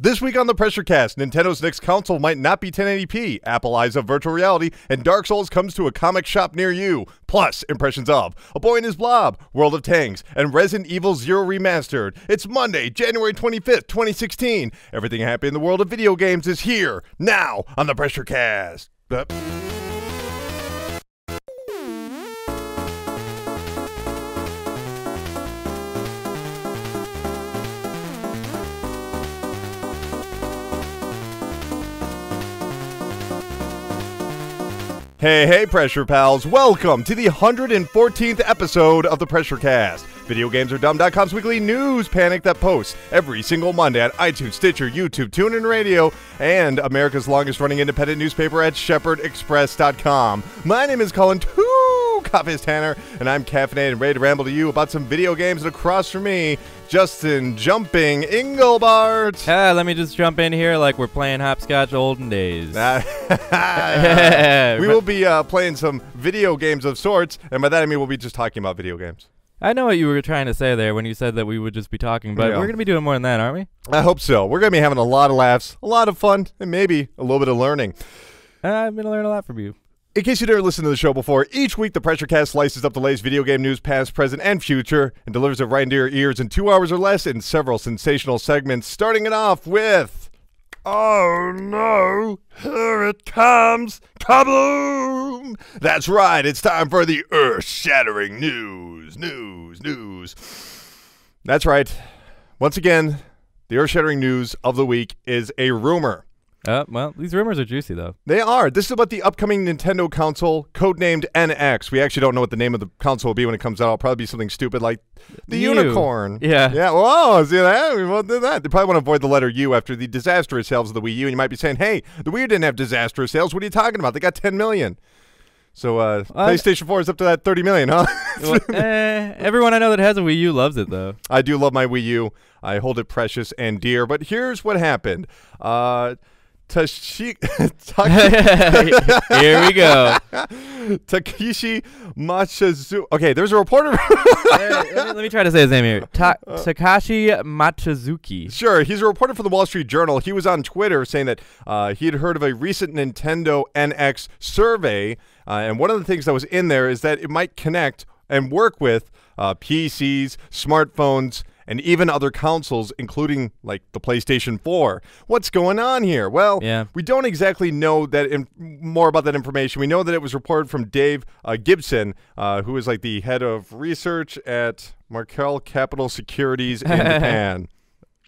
This week on the Pressure Cast, Nintendo's next console might not be 1080p, Apple eyes of virtual reality, and Dark Souls comes to a comic shop near you. Plus, impressions of A Boy and His Blob, World of Tanks, and Resident Evil Zero Remastered. It's Monday, January 25th, 2016. Everything happy in the world of video games is here, now, on the Pressure Cast. Uh, Hey, hey, Pressure Pals. Welcome to the 114th episode of the Pressure Cast. VideoGamesAreDumb.com's weekly news panic that posts every single Monday at iTunes, Stitcher, YouTube, TuneIn Radio, and America's longest running independent newspaper at ShepherdExpress.com. My name is Colin Two Coffee's Tanner, and I'm caffeinated and ready to ramble to you about some video games. And across from me, Justin Jumping Engelbart. Ah, let me just jump in here like we're playing hopscotch olden days. we will be uh, playing some video games of sorts, and by that I mean we'll be just talking about video games. I know what you were trying to say there when you said that we would just be talking, but Yeah. we're going to be doing more than that, aren't we? I hope so. We're going to be having a lot of laughs, a lot of fun, and maybe a little bit of learning. Uh, I'm going to learn a lot from you. In case you never listened to the show before, each week the Pressure Cast slices up the latest video game news, past, present, and future, and delivers it right into your ears in two hours or less in several sensational segments, starting it off with. Oh no, here it comes! Kaboom! That's right, it's time for the earth shattering news, news, news. That's right. Once again, the earth shattering news of the week is a rumor. Uh, well, these rumors are juicy, though. They are. This is about the upcoming Nintendo console, codenamed NX. We actually don't know what the name of the console will be when it comes out. It'll probably be something stupid like the U. unicorn. Yeah. Yeah. Whoa. See that? We won't do that. They probably want to avoid the letter U after the disastrous sales of the Wii U. And you might be saying, "Hey, the Wii U didn't have disastrous sales. What are you talking about? They got 10 million." So uh? PlayStation 4 is up to that 30 million, huh? Well, eh, everyone I know that has a Wii U loves it, though. I do love my Wii U. I hold it precious and dear. But here's what happened. Uh, Tashi- Here we go. Takeshi Machizu. Okay, there's a reporter. Let, me, let me try to say his name here. Ta- Takashi Mochizuki. sure, he's a reporter for the Wall Street Journal. He was on Twitter saying that uh, he had heard of a recent Nintendo NX survey, uh, and one of the things that was in there is that it might connect and work with uh, PCs, smartphones. And even other consoles, including like the PlayStation 4. What's going on here? Well, Yeah. we don't exactly know that in, more about that information. We know that it was reported from Dave uh, Gibson, uh, who is like the head of research at Macquarie Capital Securities in Japan.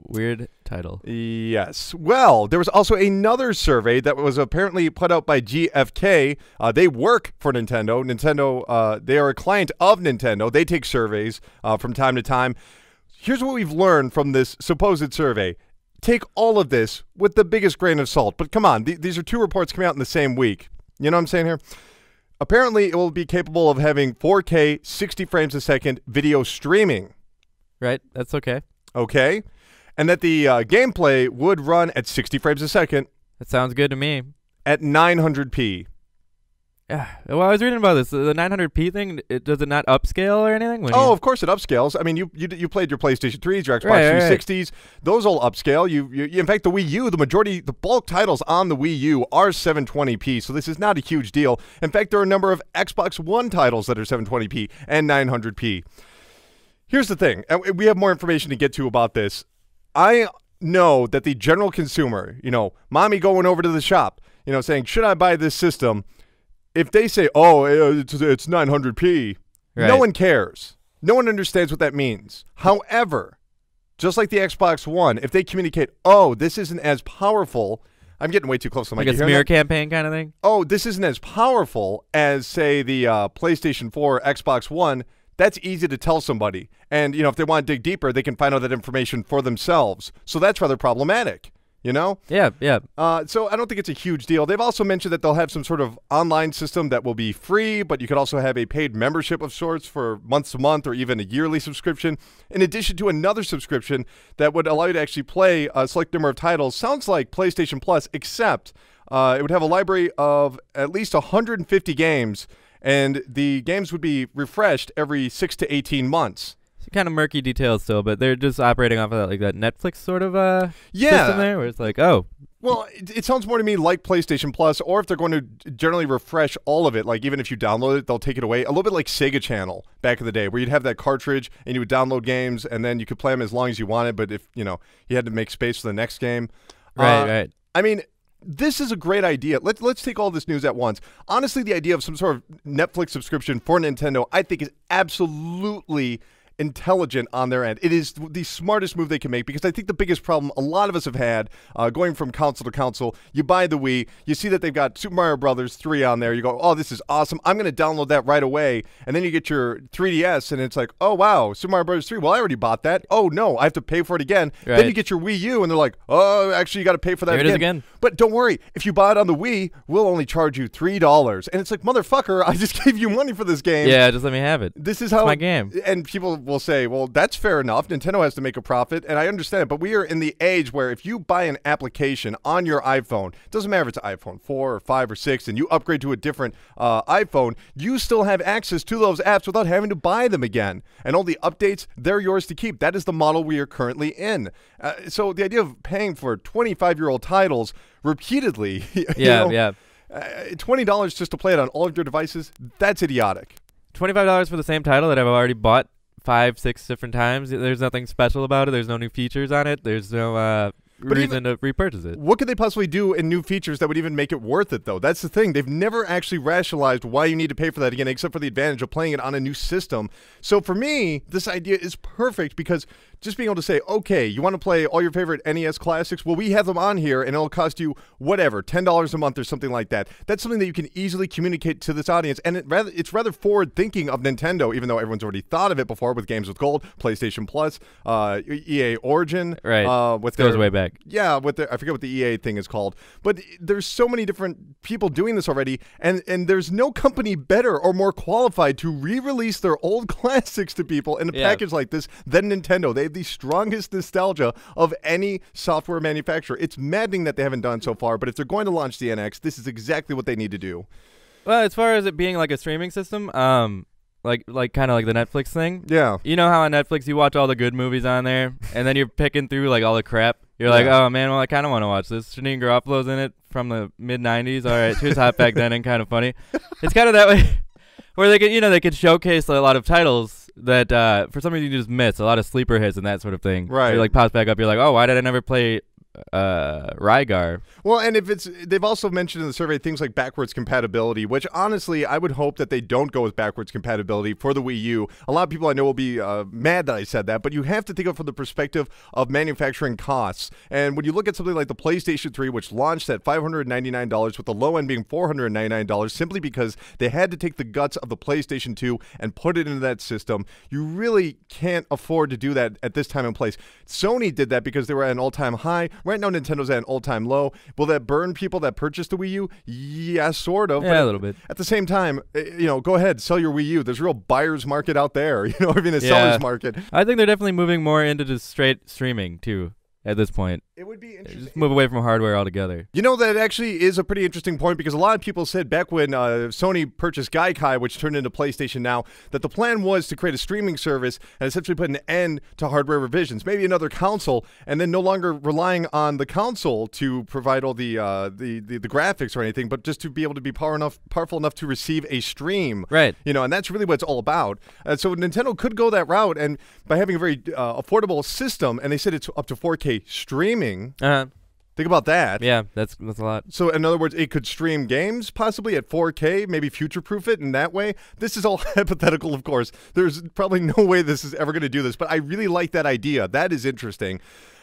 Weird title. Yes. Well, there was also another survey that was apparently put out by GFK. Uh, they work for Nintendo. Nintendo, uh, they are a client of Nintendo. They take surveys uh, from time to time. Here's what we've learned from this supposed survey. Take all of this with the biggest grain of salt. But come on, th- these are two reports coming out in the same week. You know what I'm saying here? Apparently, it will be capable of having 4K, 60 frames a second video streaming. Right? That's okay. Okay? And that the uh, gameplay would run at 60 frames a second That sounds good to me. at 900p. Yeah. Well, I was reading about this. The 900p thing, it, does it not upscale or anything? When Oh, you- of course it upscales. I mean, you you, you played your PlayStation 3s, your Xbox Right, right, right. 360s. Those all upscale. You, you in fact the Wii U, the majority, the bulk titles on the Wii U are 720p. So this is not a huge deal. In fact, there are a number of Xbox One titles that are 720p and 900p. Here's the thing. We have more information to get to about this. I know that the general consumer, you know, mommy going over to the shop, you know, saying, "Should I buy this system?" If they say, "Oh, it's, it's 900p," no one cares. No one understands what that means. However, just like the Xbox One, if they communicate, "Oh, this isn't as powerful," I'm getting way too close to my like a mic. You hearing smear that? campaign kind of thing? oh, this isn't as powerful as, say, the uh, PlayStation 4, Xbox One, that's easy to tell somebody. And, you know, if they want to dig deeper, they can find out that information for themselves. So that's rather problematic, you know? Yeah, yeah. Uh, so I don't think it's a huge deal. They've also mentioned that they'll have some sort of online system that will be free, but you could also have a paid membership of sorts for month to month or even a yearly subscription, in addition to another subscription that would allow you to actually play a select number of titles. Sounds like PlayStation Plus, except uh, it would have a library of at least 150 games, and the games would be refreshed every six to 18 months. Kind of murky details still, but they're just operating off of that, like that Netflix sort of uh Yeah. system there, where it's like, oh, Well, it, it sounds more to me like PlayStation Plus, or if they're going to generally refresh all of it, like even if you download it, they'll take it away. A little bit like Sega Channel back in the day, where you'd have that cartridge and you would download games, and then you could play them as long as you wanted. But if you know you had to make space for the next game, right, Uh, right. I mean, this is a great idea. Let's let's take all this news at once. Honestly, the idea of some sort of Netflix subscription for Nintendo, I think, is absolutely intelligent on their end. It is the smartest move they can make because I think the biggest problem a lot of us have had uh, going from console to console, you buy the Wii, you see that they've got Super Mario Brothers 3 on there. You go, "Oh, this is awesome. I'm going to download that right away." And then you get your 3DS and it's like, "Oh, wow, Super Mario Brothers 3. Well, I already bought that. Oh, no, I have to pay for it again." Then you get your Wii U and they're like, "Oh, actually you got to pay for that is again. but don't worry, if you buy it on the Wii, we'll only charge you three dollars. And it's like, motherfucker, I just gave you money for this game. Yeah, just let me have it. This is how my game. And people will say, well, that's fair enough. Nintendo has to make a profit, and I understand it. But we are in the age where if you buy an application on your iPhone, doesn't matter if it's iPhone 4 or 5 or 6, and you upgrade to a different uh, iPhone, you still have access to those apps without having to buy them again. And all the updates, they're yours to keep. That is the model we are currently in. Uh, so the idea of paying for 25 year old titles repeatedly. yeah, know, yeah. uh, $20 just to play it on all of your devices, that's idiotic. Twenty-five dollars for the same title that I've already bought five, six different times. There's nothing special about it. There's no new features on it. There's no uh, But even- reason to repurchase it. What could they possibly do in new features that would even make it worth it, though? That's the thing. They've never actually rationalized why you need to pay for that again, except for the advantage of playing it on a new system. So for me, this idea is perfect because just being able to say, okay, you want to play all your favorite NES classics? Well, we have them on here, and it'll cost you whatever, ten dollars a month or something like that. That's something that you can easily communicate to this audience, and it rather it's rather forward thinking of Nintendo, even though everyone's already thought of it before with Games with Gold, PlayStation Plus, uh, EA Origin, Right. Uh, with Goes their- way back. yeah, with the I forget what the EA thing is called, but there's so many different people doing this already, and and there's no company better or more qualified to re-release their old classics to people in a Yeah. package like this than Nintendo. They have the strongest nostalgia of any software manufacturer. It's maddening that they haven't done so far, but if they're going to launch the NX, this is exactly what they need to do. Well, as far as it being like a streaming system, um, like like kind of like the Netflix thing. Yeah. You know how on Netflix you watch all the good movies on there, and then you're picking through like all the crap. You're like, oh man, well I kind of want to watch this. Janeane Garofalo's in it from the mid '90s. All right, she was hot back then and kind of funny. It's kind of that way, where they could you know, they could showcase a lot of titles that uh, for some reason you just miss. A lot of sleeper hits and that sort of thing. Right. You're like pops back up. You're like, oh, why did I never play uh, Rygar? Well, and if it's they've also mentioned in the survey things like backwards compatibility, which honestly I would hope that they don't go with backwards compatibility for the Wii U. A lot of people I know will be uh, mad that I said that, but you have to think of it from the perspective of manufacturing costs. And when you look at something like the PlayStation 3, which launched at $599, with the low end being $499, simply because they had to take the guts of the PlayStation 2 and put it into that system, you really can't afford to do that at this time and place. Sony did that because they were at an all-time high. Right now, Nintendo's at an all-time low. Will that burn people that purchased the Wii U? Yeah, sort of. Yeah, a little bit. At the same time, eh, you know, go ahead, sell your Wii U. There's a real buyer's market out there. You know, I mean, a Yeah. seller's market. I think they're definitely moving more into just straight streaming too. At this point, It would be interesting. just move away from hardware altogether. You know, that actually is a pretty interesting point because a lot of people said back when uh, Sony purchased Gaikai, which turned into PlayStation now, that the plan was to create a streaming service and essentially put an end to hardware revisions, maybe another console, and then no longer relying on the console to provide all the, uh, the, the the graphics or anything, but just to be able to be power enough, powerful enough to receive a stream. Right. You know, and that's really what it's all about. Uh, so Nintendo could go that route, and by having a very uh, affordable system, and they said it's up to 4K streaming. Uh, Think about that. yeah, that's that's a lot. So, in other words, it could stream games possibly at 4K, maybe future proof it in that way. This is all hypothetical, of course. There's probably no way this is ever going to do this, but I really like that idea. That is interesting.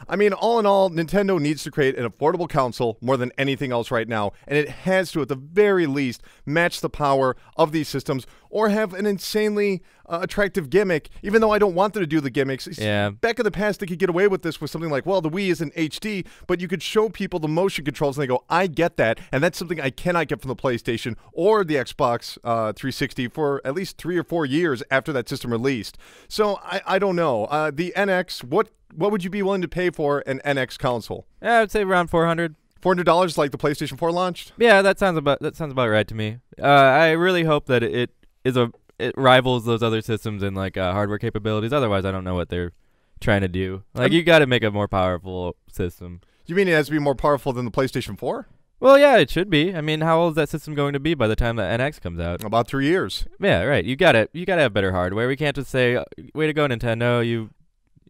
I mean, all in all, Nintendo needs to create an affordable console more than anything else right now, and it has to, at the very least, match the power of these systems or have an insanely uh, attractive gimmick, even though I don't want them to do the gimmicks. Yeah. Back in the past, they could get away with this with something like, well, the Wii is in HD, but you could show people the motion controls and they go, I get that. And that's something I cannot get from the PlayStation or the Xbox uh, 360 for at least three or four years after that system released. So I, I don't know. Uh, the NX, what what would you be willing to pay for an NX console? Yeah, I would say around 400. $400 like the PlayStation 4 launched? Yeah, that sounds about that sounds about right to me. Uh, I really hope that it is a it rivals those other systems in like uh, hardware capabilities. Otherwise, I don't know what they're trying to do. Like I'm- you got to make a more powerful system. You mean it has to be more powerful than the PlayStation 4? Well, yeah, it should be. I mean, how old is that system going to be by the time the NX comes out? About three years. Yeah, right. You got to you got to have better hardware. We can't just say, "Way to go, Nintendo! You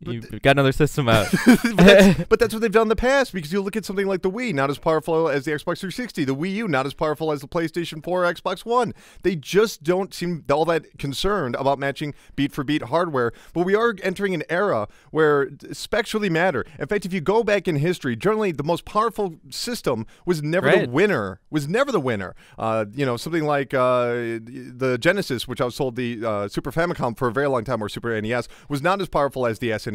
But you got another system out." but, that's, but that's what they've done in the past because you look at something like the Wii, not as powerful as the Xbox 360, the Wii U, not as powerful as the PlayStation 4 or Xbox One. They just don't seem all that concerned about matching beat for beat hardware. But we are entering an era where specs really matter. In fact, if you go back in history, generally the most powerful system was never the winner. Was never the winner. Uh, you know, something like uh, the Genesis, which I was told the uh, Super Famicom for a very long time, or Super NES, was not as powerful as the SNES.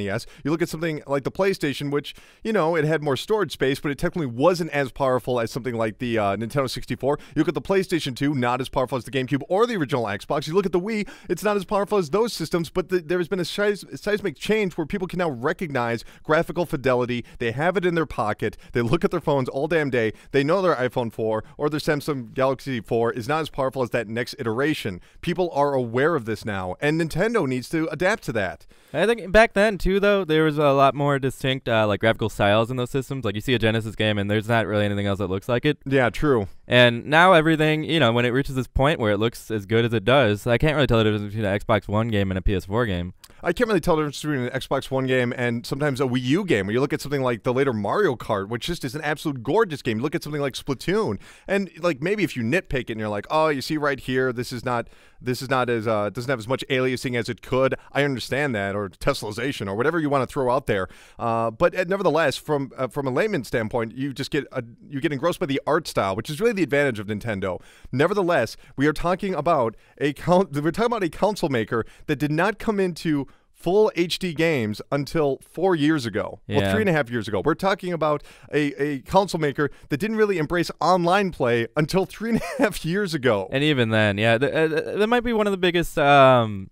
You look at something like the PlayStation, which you know it had more storage space, but it technically wasn't as powerful as something like the uh, Nintendo 64. You look at the PlayStation 2, not as powerful as the GameCube or the original Xbox. You look at the Wii, it's not as powerful as those systems, but the, there has been a seis- seismic change where people can now recognize graphical fidelity. They have it in their pocket. They look at their phones all damn day. They know their iPhone 4 or their Samsung Galaxy 4 is not as powerful as that next iteration. People are aware of this now, and Nintendo needs to adapt to that. I think back then too, though, there was a lot more distinct uh, like graphical styles in those systems. Like you see a Genesis game, and there's not really anything else that looks like it. Yeah, true. And now everything, you know, when it reaches this point where it looks as good as it does, I can't really tell the difference between an Xbox One game and a PS4 game. I can't really tell the difference between an Xbox One game and sometimes a Wii U game. Where you look at something like the later Mario Kart, which just is an absolute gorgeous game. You look at something like Splatoon, and like maybe if you nitpick it and you're like, oh, you see right here, this is not this is not as uh, doesn't have as much aliasing as it could. I understand that, or tessellation, or whatever you want to throw out there. Uh, but uh, nevertheless, from uh, from a layman standpoint, you just get a, you get engrossed by the art style, which is really the advantage of Nintendo. Nevertheless, we are talking about a. We're talking about a console maker that did not come into full HD games until four years ago. Well, three and a half years ago. We're talking about a, a console maker that didn't really embrace online play until three and a half years ago. And even then, yeah, th- uh, th- that might be one of the biggest um,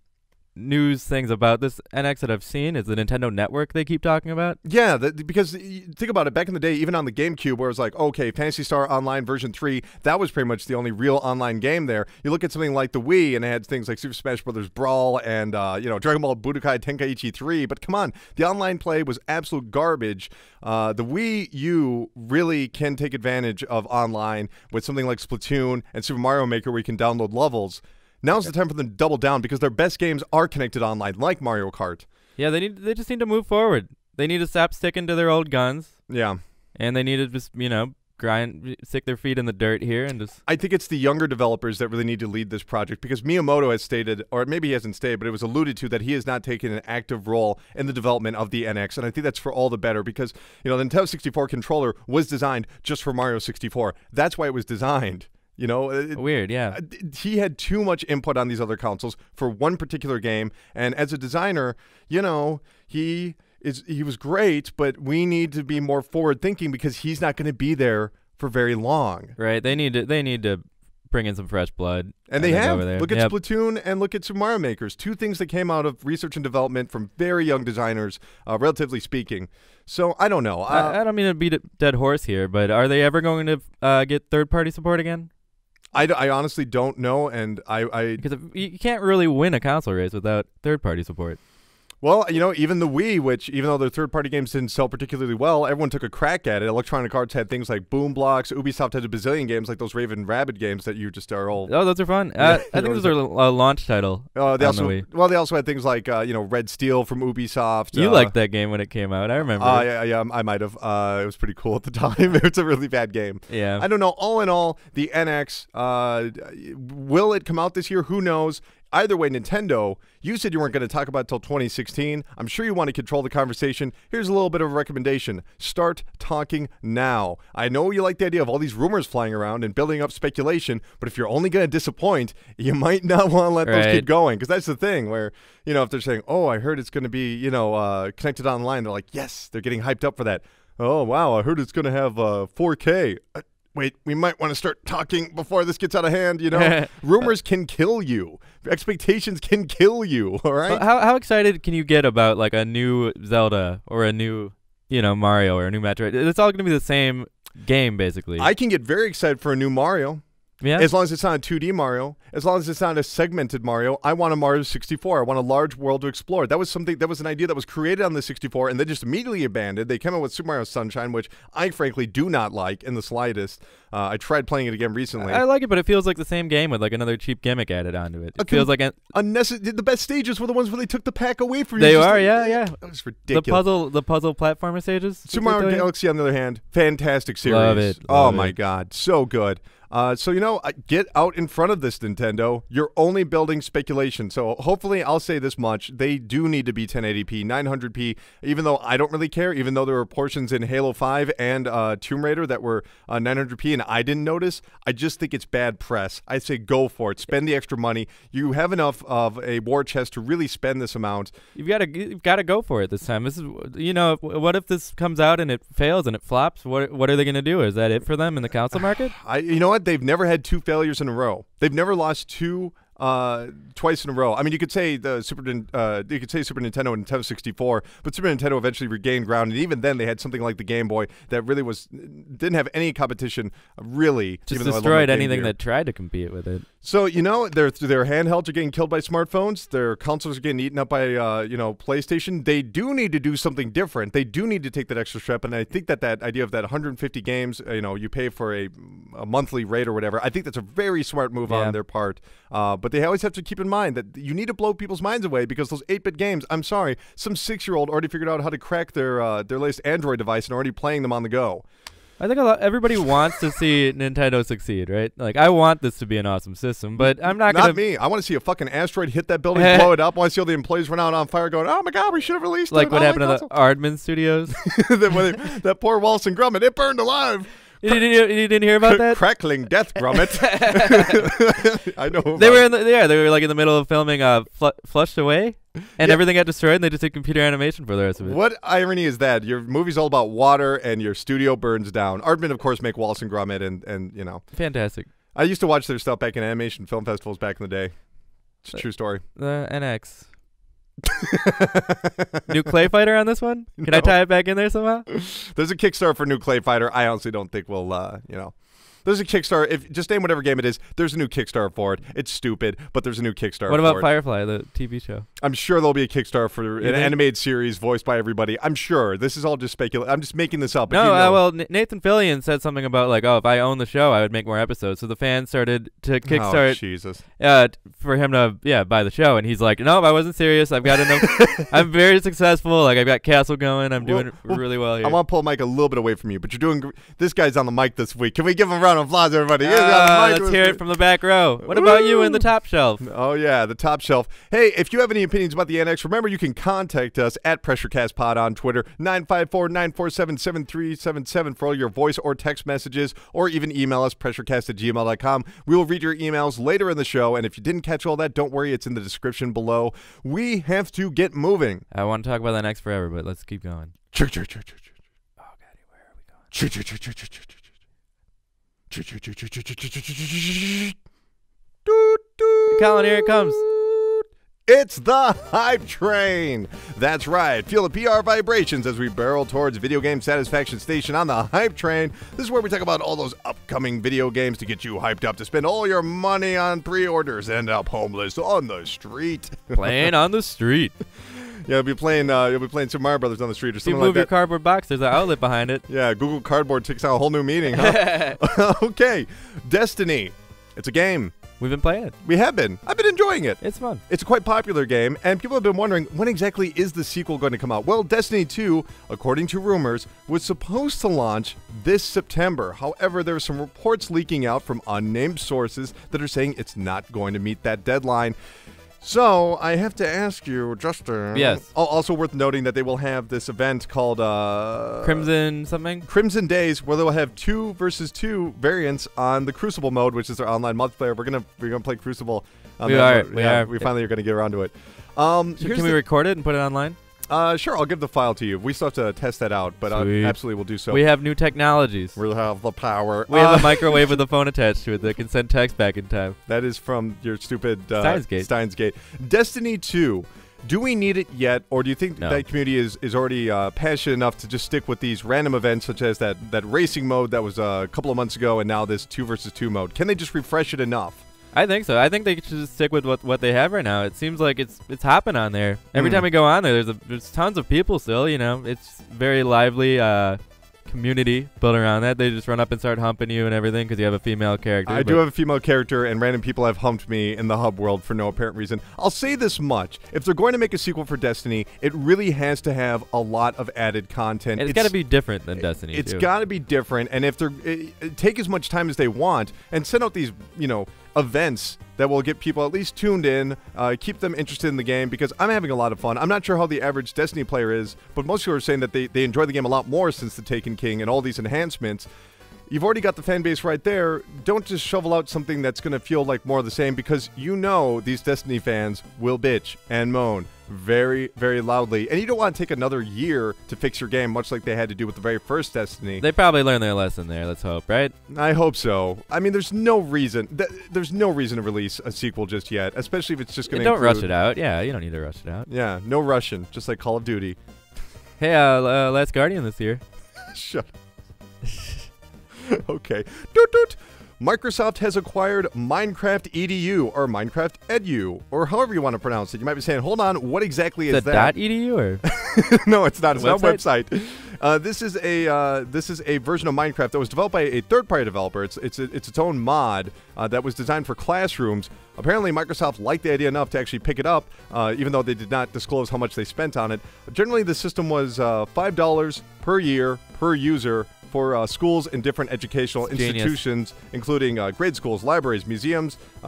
news things about this NX that I've seen is the Nintendo Network they keep talking about. Yeah, because think about it. Back in the day, even on the GameCube, where it was like, okay, Phantasy Star Online version three, that was pretty much the only real online game there. You look at something like the Wii, and it had things like Super Smash Brothers Brawl and uh, you know Dragon Ball Budokai Tenkaichi three. But come on, the online play was absolute garbage. Uh, the Wii U really can take advantage of online with something like Splatoon and Super Mario Maker, where you can download levels. Now's the time for them to double down because their best games are connected online, like Mario Kart. Yeah, they need they just need to move forward. They need to stop sticking to their old guns, Yeah. and they need to just you know grind, stick their feet in the dirt here, and just I think it's the younger developers that really need to lead this project because Miyamoto has stated, or maybe he hasn't stated, but it was alluded to that he has not taken an active role in the development of the NX, and I think that's for all the better because you know the Nintendo 64 controller was designed just for Mario 64. That's why it was designed. You know, it- weird. Yeah, uh, he had too much input on these other consoles for one particular game and as a designer you know he is he was great but we need to be more forward thinking because he's not going to be there for very long right. They need to they need to bring in some fresh blood. and they have look at Yep. splatoon and look at super makers two things that came out of research and development from very young designers uh, relatively speaking so i don't know uh, I, I don't mean to beat a dead horse here, but are they ever going to uh, get third party support again? I, I honestly don't know and I, I Because you can't really win a console race without third party support. Well, you know, even the Wii, which even though their third-party games didn't sell particularly well, everyone took a crack at it. Electronic Arts had things like Boom Blox. Ubisoft had a bazillion games like those Raving Rabbids games that you just are all. Oh, those are fun. Uh, I think those are a launch title. Uh, they the also Wii. well, they also had things like uh, you know Red Steel from Ubisoft. You uh, liked that game when it came out. I remember. Uh, yeah, yeah, I might have. Uh, it was pretty cool at the time. it's a really bad game. yeah. I don't know. All in all, the NX, uh, will it come out this year? Who knows? Either way, Nintendo, you said you weren't going to talk about it until 2016. I'm sure you want to control the conversation. Here's a little bit of a recommendation. Start talking now. I know you like the idea of all these rumors flying around and building up speculation, but if you're only going to disappoint, you might not want to let those keep going because that's the thing where, you know, if they're saying, oh, I heard it's going to be, you know, uh, connected online, they're like, yes, they're getting hyped up for that. Oh, wow, I heard it's going to have uh, 4K. Uh, wait, we might want to start talking before this gets out of hand, you know? Rumors can kill you. Expectations can kill you, all right? How how excited can you get about like a new Zelda or a new you know Mario or a new Metroid? It's all going to be the same game basically. I can get very excited for a new Mario. Yeah. As long as it's not a 2D Mario, as long as it's not a segmented Mario, I want a Mario 64. I want a large world to explore. That was something that was an idea that was created on the 64 and then just immediately abandoned. They came out with Super Mario Sunshine, which I frankly do not like in the slightest. Uh, I tried playing it again recently. I like it, but it feels like the same game with like another cheap gimmick added onto it. It Okay. feels like an, Unnecessary. The best stages were the ones where they took the pack away from you. they are, like- yeah, yeah. That was ridiculous. The puzzle, the puzzle platformer stages. Super Mario. Galaxy, on the other hand, fantastic series. Love it, oh love my it. god, so good. Uh, so you know, get out in front of this Nintendo. You're only building speculation. So hopefully, I'll say this much: they do need to be 1080p, 900p. Even though I don't really care, even though there were portions in Halo 5 and uh, Tomb Raider that were uh, 900p, and I didn't notice. I just think it's bad press. I say go for it. Spend the extra money. You have enough of a war chest to really spend this amount. You've got to, you've got to go for it this time. This is, you know, what if this comes out and it fails and it flops? What, what are they gonna do? Is that it for them in the console market? I, you know what? They've never had two failures in a row. They've never lost two uh, twice in a row. I mean, you could say the Super, uh, you could say Super Nintendo and Nintendo 64, but Super Nintendo eventually regained ground, and even then, they had something like the Game Boy that really was didn't have any competition, really. Just even though I love my destroyed anything that tried to compete with it. So you know, their their handhelds are getting killed by smartphones. Their consoles are getting eaten up by uh, you know PlayStation. They do need to do something different. They do need to take that extra step. And I think that that idea of that 150 games, uh, you know, you pay for a, a monthly rate or whatever. I think that's a very smart move Yeah. on their part. Uh, but they always have to keep in mind that you need to blow people's minds away because those 8-bit games. I'm sorry, some six-year-old already figured out how to crack their uh, their latest Android device and already playing them on the go. I think a lot, everybody wants to see Nintendo succeed, right? Like, I want this to be an awesome system, but I'm not Not gonna. me. I want to see a fucking asteroid hit that building, blow it up. I want to see all the employees run out on fire, going, "Oh my god, we should have released Like it." what Oh, happened to the God, Aardman Studios? that, when they- that poor Walson Gromit, it burned alive. You, didn't, you didn't hear about that? Crackling death, Gromit. I know. They were in the yeah, they were like in the middle of filming uh fl- Flushed Away, and Yeah. everything got destroyed, and they just did computer animation for the rest of it. What irony is that? Your movie's all about water, and your studio burns down. Aardman, of course, make Wallace and Gromit, and and you know, Fantastic. I used to watch their stuff back in animation film festivals back in the day. It's a true story. The NX. New Clay Fighter on this one? Can I tie it back in there somehow? There's a Kickstarter for new Clay Fighter. I honestly don't think we'll, uh, you know. There's a Kickstarter. If just name whatever game it is, there's a new Kickstarter for it. It's stupid, but there's a new Kickstarter. What about. Firefly, the TV show? I'm sure there'll be a Kickstarter for an animated series voiced by everybody. I'm sure. This is all just speculation. I'm just making this up. No, you uh, well, Nathan Fillion said something about like, oh, if I own the show, I would make more episodes. So the fans started to Oh, kickstart Jesus. uh, for him to yeah buy the show, and he's like, no, I wasn't serious. I've got enough. I'm very successful. Like I've got Castle going. I'm Well- doing well, really well here. I want to pull mic a little bit away from you, but you're doing. gr- This guy's on the mic this week. Can we give him a round of applause, everybody? He's on the ah, mic let's hear it from the back row. What about you in the top shelf? Oh yeah, the top shelf. Hey, if you have any opinions about the NX, remember you can contact us at PressureCastPod on Twitter, 954-947-7377 for all your voice or text messages, or even email us, pressurecast at gmail.com. We will read your emails later in the show, and if you didn't catch all that, don't worry, it's in the description below. We have to get moving. I want to talk about that next forever, but let's keep going. Oh, Goddy, where are we going? Colin, here it comes. It's the Hype Train. That's right. Feel the PR vibrations as we barrel towards Video Game Satisfaction Station on the Hype Train. This is where we talk about all those upcoming video games to get you hyped up to spend all your money on pre-orders and end up homeless on the street. Playing on the street. yeah, you'll be playing. Uh, you'll be playing Super Mario Brothers on the street or If you something move like your that. cardboard box, there's an outlet behind it. yeah, Google Cardboard takes on a whole new meaning, huh? okay, Destiny. It's a game. We've been playing it. We have been. I've been enjoying it. It's fun. It's a quite popular game, and people have been wondering when exactly is the sequel going to come out? Well, Destiny 2, according to rumors, was supposed to launch this September. However, there are some reports leaking out from unnamed sources that are saying it's not going to meet that deadline. So I have to ask you, Justin. Yes. Al- Also worth noting that they will have this event called uh, Crimson something. Crimson Days, where they'll have two versus two variants on the Crucible mode, which is their online multiplayer. We're gonna we're gonna play Crucible. on We are, we yeah, are. We finally are gonna get around to it. Um, So can we record it and put it online? Uh, sure, I'll give the file to you. We still have to test that out, but uh, Sweet. absolutely we'll do so. we have new technologies. We'll have the power. We have Uh, a microwave with a phone attached to it that can send text back in time. That is from your stupid uh, Steins Gate. Steins Gate. Destiny 2. Do we need it yet, or do you think No. that community is, is already uh, passionate enough to just stick with these random events, such as that, that racing mode that was uh, a couple of months ago, and now this two versus two mode? Can they just refresh it enough? I think so. I think they should just stick with what, what they have right now. It seems like it's it's hopping on there. Every Mm. time we go on there, there's a, there's tons of people still. You know, it's very lively uh, community built around that. They just run up and start humping you and everything because you have a female character. I do have a female character, and random people have humped me in the hub world for no apparent reason. I'll say this much: if they're going to make a sequel for Destiny, it really has to have a lot of added content. It's got to be different than Destiny. It's got to be different, and if they're eh, eh, take as much time as they want and send out these, you know, events that will get people at least tuned in, uh, keep them interested in the game because I'm having a lot of fun. I'm not sure how the average Destiny player is, but most people are saying that they, they enjoy the game a lot more since the Taken King and all these enhancements. You've already got the fan base right there. Don't just shovel out something that's going to feel like more of the same because you know these Destiny fans will bitch and moan very, very loudly. And you don't want to take another year to fix your game, much like they had to do with the very first Destiny. They probably learned their lesson there. Let's hope, right? I hope so. I mean, there's no reason. Th- there's no reason to release a sequel just yet, especially if it's just going to. don't rush it out. Yeah, you don't need to rush it out. Yeah, no Russian, just like Call of Duty. Hey, uh, uh Last Guardian this year. Shut. okay. Doot doot. Microsoft has acquired Minecraft EDU or Minecraft Edu or however you want to pronounce it. You might be saying, "Hold on, what exactly is Is that?" that .edu or no, it's not. It's not a Website? website. Uh, this is a uh, this is a version of Minecraft that was developed by a third-party developer. It's it's it's its own mod uh, that was designed for classrooms. Apparently, Microsoft liked the idea enough to actually pick it up, uh, even though they did not disclose how much they spent on it. Generally, the system was uh, five dollars per year per user for uh, schools and different educational Genius. institutions, including uh, grade schools, libraries, museums, uh,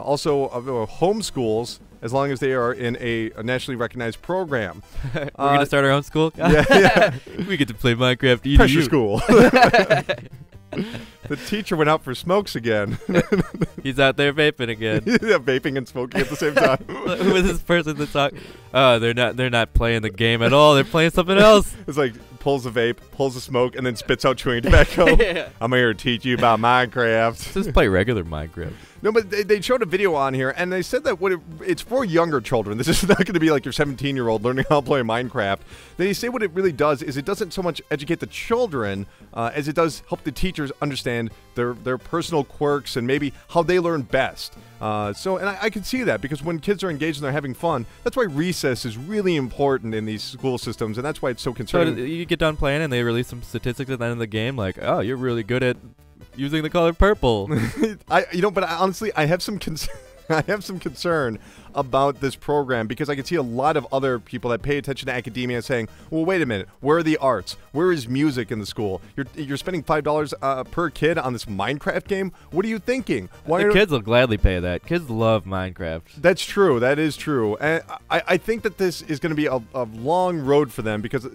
also uh, home schools, as long as they are in a, a nationally recognized program. we're gonna start our own school? yeah, yeah. we get to play Minecraft EDU. Pressure school. the teacher went out for smokes again. He's out there vaping again. yeah, vaping and smoking at the same time. Who is this person that's talking? Oh, they're not. They're not playing the game at all. They're playing something else. it's like pulls a vape, pulls a smoke, and then spits out chewing tobacco. Yeah. I'm here to teach you about Minecraft. Just play regular Minecraft. No, but they, they showed a video on here, and they said that what it, it's for younger children. This is not going to be like your 17 year old learning how to play Minecraft. They say what it really does is it doesn't so much educate the children uh, as it does help the teachers understand their their personal quirks and maybe how they learn best. Uh, so, and I, I can see that because when kids are engaged and they're having fun, that's why recess is really important in these school systems, and that's why it's so So concerning. d- you get done playing, and they release some statistics at the end of the game, like, oh, you're really good at using the color purple. I, you know, but I, honestly, I have some concern. I have some concern about this program because I can see a lot of other people that pay attention to academia saying, "Well, wait a minute, where are the arts? Where is music in the school? You're you're spending five dollars uh, per kid on this Minecraft game. What are you thinking? Why the kids will gladly pay that. Kids love Minecraft. that's true. That is true. And I, I think that this is going to be a, a long road for them because,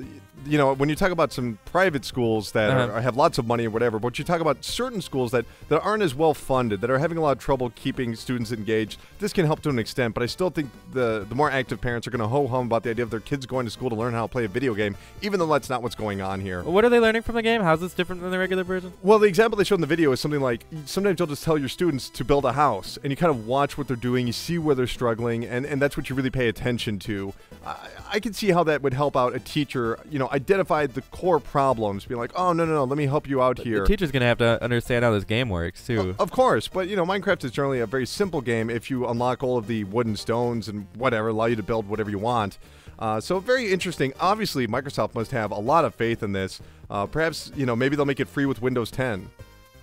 you know, when you talk about some private schools that Uh-huh. are, have lots of money or whatever, but you talk about certain schools that, that aren't as well funded, that are having a lot of trouble keeping students engaged, this can help to an extent. But I still think the, the more active parents are going to ho hum about the idea of their kids going to school to learn how to play a video game, even though that's not what's going on here. What are they learning from the game? How's this different than the regular version? Well, the example they showed in the video is something like sometimes you'll just tell your students to build a house, and you kind of watch what they're doing, you see where they're struggling, and, and that's what you really pay attention to. I, I can see how that would help out a teacher, you know, identify the core problems, be like, oh, no, no, no, let me help you out here. The teacher's gonna have to understand how this game works too. O- Of course, but you know, Minecraft is generally a very simple game if you unlock all of the wooden stones and whatever, allow you to build whatever you want. Uh, so very interesting. Obviously, Microsoft must have a lot of faith in this. Uh, perhaps you know maybe they'll make it free with Windows 10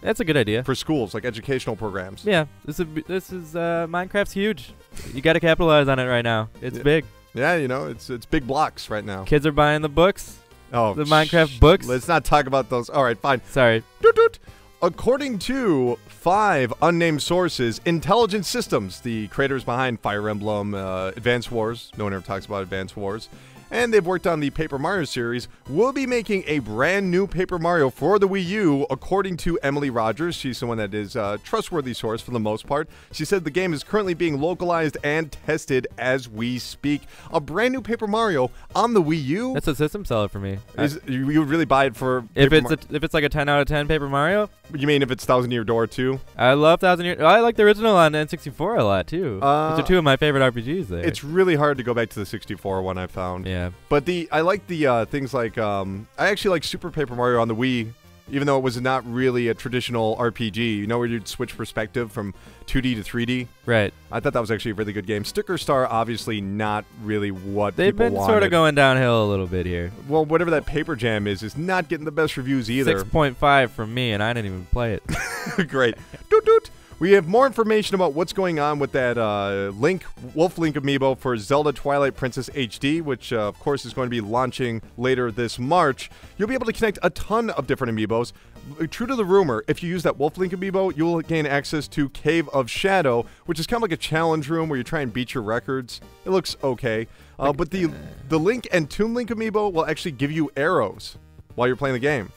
That's a good idea. for schools, like educational programs. Yeah, this is this is uh, Minecraft's huge. You got to capitalize on it right now. It's Yeah. big. Yeah, you know, it's it's big blocks right now. Kids are buying the books. Oh, The Minecraft books? Let's not talk about those. All right, fine. Sorry, Doot, doot. According to five unnamed sources, Intelligent Systems, the creators behind Fire Emblem, uh, Advance Wars, no one ever talks about Advance Wars, and they've worked on the Paper Mario series, will be making a brand new Paper Mario for the Wii U, according to Emily Rogers. She's someone that is a trustworthy source for the most part. She said the game is currently being localized and tested as we speak. A brand new Paper Mario on the Wii U. That's a system seller for me. Is, you, you would really buy it for if Paper it's Mar- a, if it's like a 10 out of 10 Paper Mario, you mean if it's Thousand Year Door too? I love Thousand Year. I like the original on N64 a lot too. Uh, Those are two of my favorite RPGs. There. It's really hard to go back to the 64 one I found. yeah. But the I like the uh, things like um, I actually like Super Paper Mario on the Wii, even though it was not really a traditional RPG. You know where you'd switch perspective from 2D to 3D. Right. I thought that was actually a really good game. Sticker Star, obviously not really what They've been wanted. sort of going downhill a little bit here. Well, whatever that Paper Jam is, is not getting the best reviews either. 6.5 from me, and I didn't even play it. Great. Doot doot. We have more information about what's going on with that uh, Link, Wolf Link amiibo for Zelda Twilight Princess HD, which, uh, of course, is going to be launching later this March. You'll be able to connect a ton of different amiibos. Uh, True to the rumor, if you use that Wolf Link amiibo, you'll gain access to Cave of Shadow, which is kind of like a challenge room where you try and beat your records. It looks okay. Uh, but the, the Link and Toon Link amiibo will actually give you arrows while you're playing the game.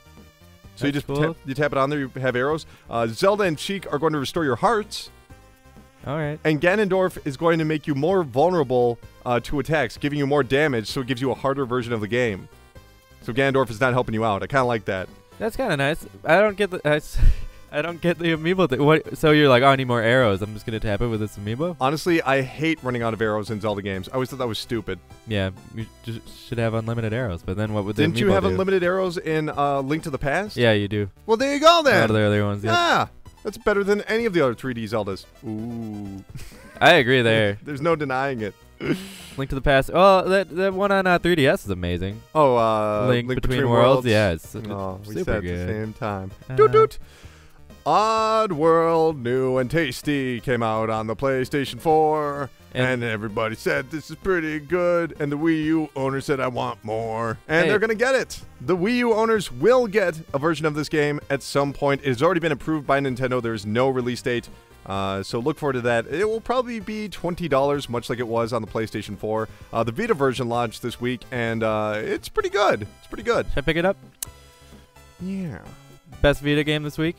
So you just cool. tap, you tap it on there, you have arrows. Uh, Zelda and Sheik are going to restore your hearts, All right. and Ganondorf is going to make you more vulnerable uh, to attacks, giving you more damage, so it gives you a harder version of the game. So Ganondorf is not helping you out. I kind of like that. That's kind of nice. I don't get the. I, I don't get the amiibo thing. What? So you're like, oh, I need more arrows. I'm just gonna tap it with this amiibo. Honestly, I hate running out of arrows in Zelda games. I always thought that was stupid. Yeah, you just should have unlimited arrows. But then what would the Didn't you have do? unlimited arrows in uh, Link to the Past? Yeah, you do. Well, there you go then. of the other ones. Yeah. Yeah, that's better than any of the other 3D Zeldas. Ooh, I agree there. there's no denying it. Link to the Past. Oh, that that one on uh, 3DS is amazing. Oh, uh, Link, Between, Worlds. Yeah, it's a- Oh, we super said at the same time. Uh, Doot doot. Odd World New and Tasty came out on the PlayStation 4, and, And- everybody said this is pretty good, and the Wii U owner said I want more, and Hey. they're gonna get it. The Wii U owners will get a version of this game at some point. It has already been approved by Nintendo. There is no release date. Uh, so look forward to that. It will probably be twenty dollars, much like it was on the PlayStation 4. Uh, the Vita version launched this week, and uh, it's pretty good. It's pretty good. Should I pick it up? Yeah. Best Vita game this week?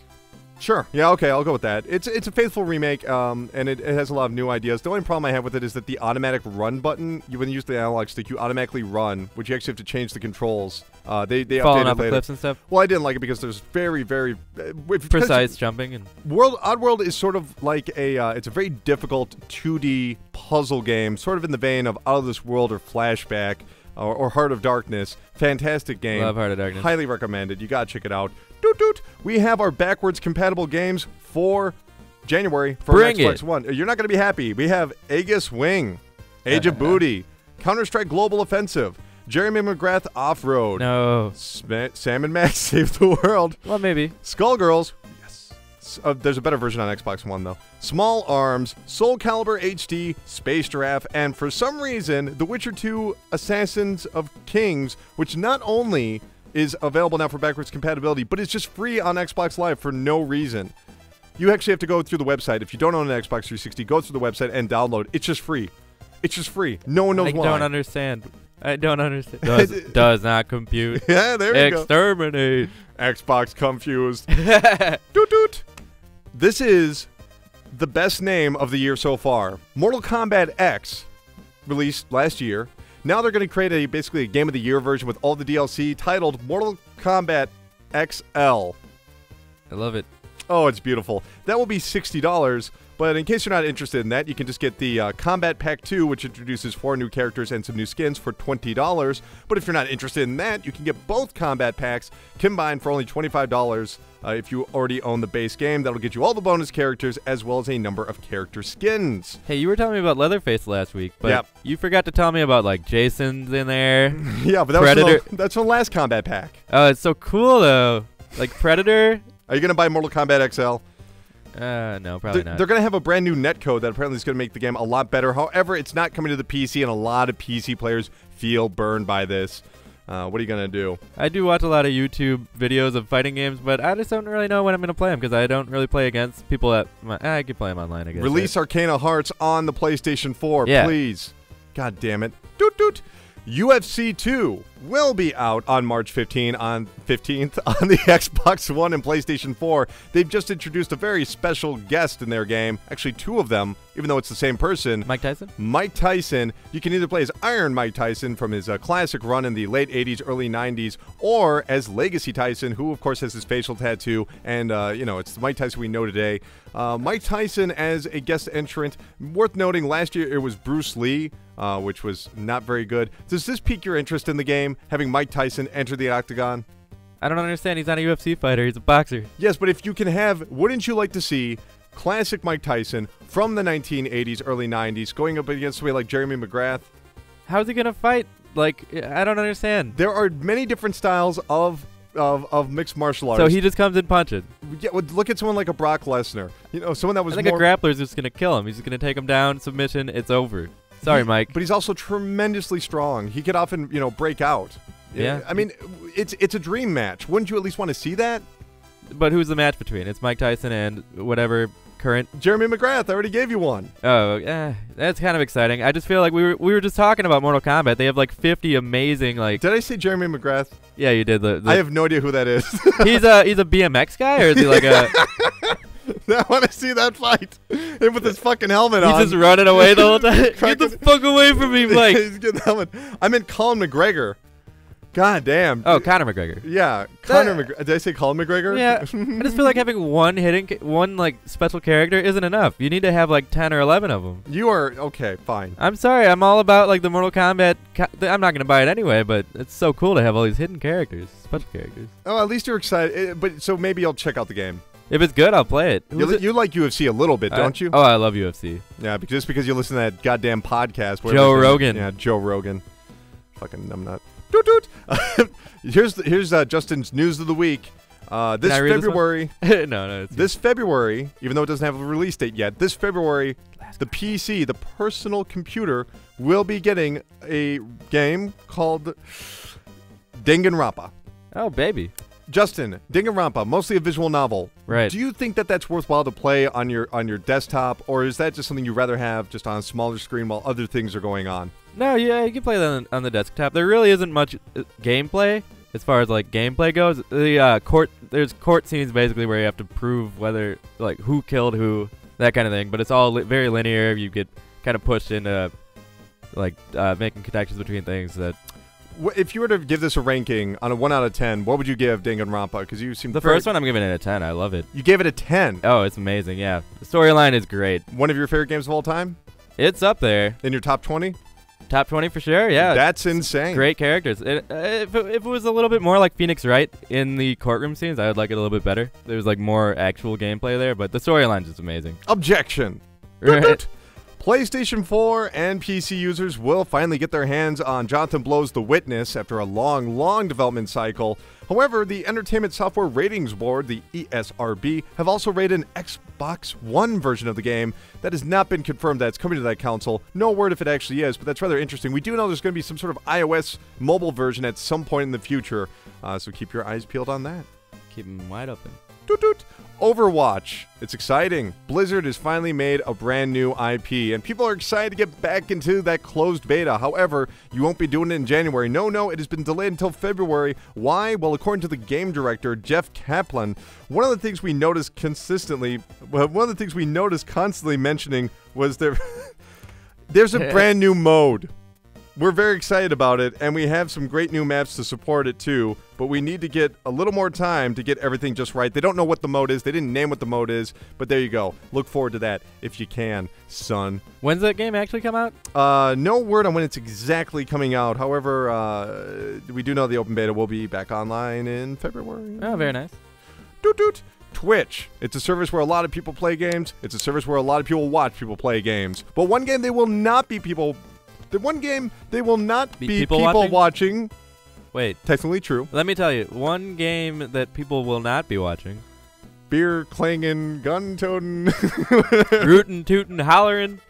Sure. Yeah. Okay. I'll go with that. It's it's a faithful remake, um, and it, it has a lot of new ideas. The only problem I have with it is that the automatic run button, you when you use the analog stick, you automatically run, which you actually have to change the controls. Uh, they they Falling updated off cliffs and stuff. Well, I didn't like it because there's very very uh, Precise jumping and World Oddworld is sort of like a uh, it's a very difficult 2D puzzle game, sort of in the vein of Out of This World or Flashback or, or Heart of Darkness. Fantastic game. Love Heart of Darkness. Highly recommended. You gotta check it out. Doot doot. We have our backwards compatible games for January for Bring Xbox it. One. You're not gonna be happy. We have Aegis Wing, Age of Booty, Counter Strike Global Offensive, Jeremy McGrath Off Road, no. Sma- Sam and Max Save the World, Well, maybe. Skullgirls. Yes. S- Uh, there's a better version on Xbox One though. Small Arms, Soul Calibur HD, Space Giraffe, and for some reason, The Witcher 2: Assassins of Kings, which not only is available now for backwards compatibility, but it's just free on Xbox Live for no reason. You actually have to go through the website. If you don't own an Xbox 360, go through the website and download. It's just free. It's just free. No one knows I why. don't understand. I don't understand. Does, does not compute. yeah, there you go. Exterminate. Xbox confused. Doot doot. This is the best name of the year so far. Mortal Kombat X, released last year. Now they're going to create a basically a game of the year version with all the DLC titled Mortal Kombat XL. I love it. Oh, it's beautiful. That will be $60. But in case you're not interested in that, you can just get the uh, Kombat Pack 2, which introduces four new characters and some new skins for $20. But if you're not interested in that, you can get both Kombat Packs combined for only $25 uh, if you already own the base game. That'll get you all the bonus characters as well as a number of character skins. Hey, you were telling me about Leatherface last week, but Yep. you forgot to tell me about like Jason's in there. yeah, but that Predator- was from the, that's from the last Kombat Pack. oh, it's so cool though. Like Predator. Are you going to buy Mortal Kombat XL? Uh, no, probably They're, not. they're going to have a brand new netcode that apparently is going to make the game a lot better. However, it's not coming to the PC, and a lot of PC players feel burned by this. Uh, what are you going to do? I do watch a lot of YouTube videos of fighting games, but I just don't really know when I'm gonna play them because I don't really play against people that my, I could play them online. I guess. Release Arcana Hearts on the PlayStation 4, Yeah. please. God damn it. Doot doot. UFC 2 will be out on March 15 on 15th on the Xbox One and PlayStation 4. They've just introduced a very special guest in their game. Actually, two of them, even though it's the same person. Mike Tyson? Mike Tyson. You can either play as Iron Mike Tyson from his uh, classic run in the late 80s, early 90s, or as Legacy Tyson, who, of course, has his facial tattoo. And, uh, you know, it's the Mike Tyson we know today. Uh, Mike Tyson as a guest entrant. Worth noting, last year it was Bruce Lee. Uh, which was not very good. Does this pique your interest in the game, having Mike Tyson enter the octagon? I don't understand. He's not a UFC fighter. He's a boxer. Yes, but if you can have, wouldn't you like to see classic Mike Tyson from the 1980s, early 90s, going up against somebody like Jeremy McGrath? How's he gonna fight? Like, I don't understand. There are many different styles of of, of mixed martial arts. So he just comes in punching. yeah, well, look at someone like a Brock Lesnar. You know, someone that was I think more. a grappler's just gonna kill him. He's just gonna take him down, submission. It's over. Sorry, Mike. But he's also tremendously strong. He could often, you know, break out. Yeah. I mean, it's it's a dream match. Wouldn't you at least want to see that? But who's the match between? It's Mike Tyson and whatever current. Jeremy McGrath, I already gave you one. Oh, eh, that's kind of exciting. I just feel like we were we were just talking about Mortal Kombat. They have like 50 amazing like. Did I say Jeremy McGrath? Yeah, you did. The, the I have no idea who that is. he's a he's a BMX guy or is he like a? I want to see that fight. Him with his fucking helmet he's on. He's just running away the whole time. Get the fuck away from me, Mike. He's getting the helmet. I meant Colin McGregor. God damn. Oh, Conor McGregor. Yeah, Conor McGregor. Did I say Colin McGregor? Yeah, I just feel like having one hidden, ca- one like special character isn't enough. You need to have like ten or eleven of them. you are okay. Fine. I'm sorry, I'm all about like the Mortal Kombat. Ca- I'm not gonna buy it anyway, but it's so cool to have all these hidden characters, special characters. Oh, at least you're excited. eh, But so maybe you'll check out the game. If it's good, I'll play it. You, li- it? you like UFC a little bit, I- don't you? Oh, I love UFC. Yeah, because just because you listen to that goddamn podcast. where Joe Rogan. Yeah, Joe Rogan. Fucking numbnut. Doot doot. here's the, here's uh, Justin's news of the week. Uh, this I read this one? February, no, no. It's this February, even though it doesn't have a release date yet, this February, the PC, the personal computer, will be getting a game called Danganronpa. oh baby. Justin, Danganronpa, mostly a visual novel. Right. Do you think that that's worthwhile to play on your on your desktop, or is that just something you'd rather have just on a smaller screen while other things are going on? No, yeah, you can play that on, on the desktop. There really isn't much uh, gameplay as far as like gameplay goes. The uh, court, there's court scenes basically where you have to prove whether like who killed who, that kind of thing. But it's all li- very linear. You get kind of pushed into like uh, making connections between things that If you were to give this a ranking on a one out of ten, what would you give Danganronpa? Because you seem the first one I'm giving it a 10. I love it. You gave it a ten. Oh, it's amazing. Yeah, the storyline is great. One of your favorite games of all time It's up there, in your top twenty. top 20 for sure. Yeah, that's insane. Great characters. It, uh, if, it, if it was a little bit more like Phoenix Wright in the courtroom scenes, I would like it a little bit better. There's like more actual gameplay there, but the storyline's just amazing. Objection. Right. PlayStation 4 and PC users will finally get their hands on Jonathan Blow's The Witness after a long, long development cycle. However, the Entertainment Software Ratings Board, the ESRB, have also rated an Xbox One version of the game that has not been confirmed that it's coming to that console. No word if it actually is, but that's rather interesting. We do know there's going to be some sort of iOS mobile version at some point in the future, uh, so keep your eyes peeled on that. Keep them wide open. Overwatch. It's exciting. Blizzard has finally made a brand new IP, and people are excited to get back into that closed beta. However, you won't be doing it in January. No, no, it has been delayed until February. Why? Well, according to the game director, Jeff Kaplan, one of the things we noticed consistently, well, one of the things we noticed constantly mentioning was there. there's a brand new mode. We're very excited about it, and we have some great new maps to support it too. But we need to get a little more time to get everything just right. They don't know what the mode is. They didn't name what the mode is, but there you go. Look forward to that if you can, son. When's that game actually come out? Uh, no word on when it's exactly coming out. However, uh, we do know the open beta will be back online in February. Oh, very nice. Doot doot. Twitch. It's a service where a lot of people play games. It's a service where a lot of people watch people play games. But one game they will not be people. The one game they will not Be be, people people, watching? watching. Wait, Technically true. let me tell you, one game that people will not be watching. Beer clanging, gun toting Rootin', tootin', hollering.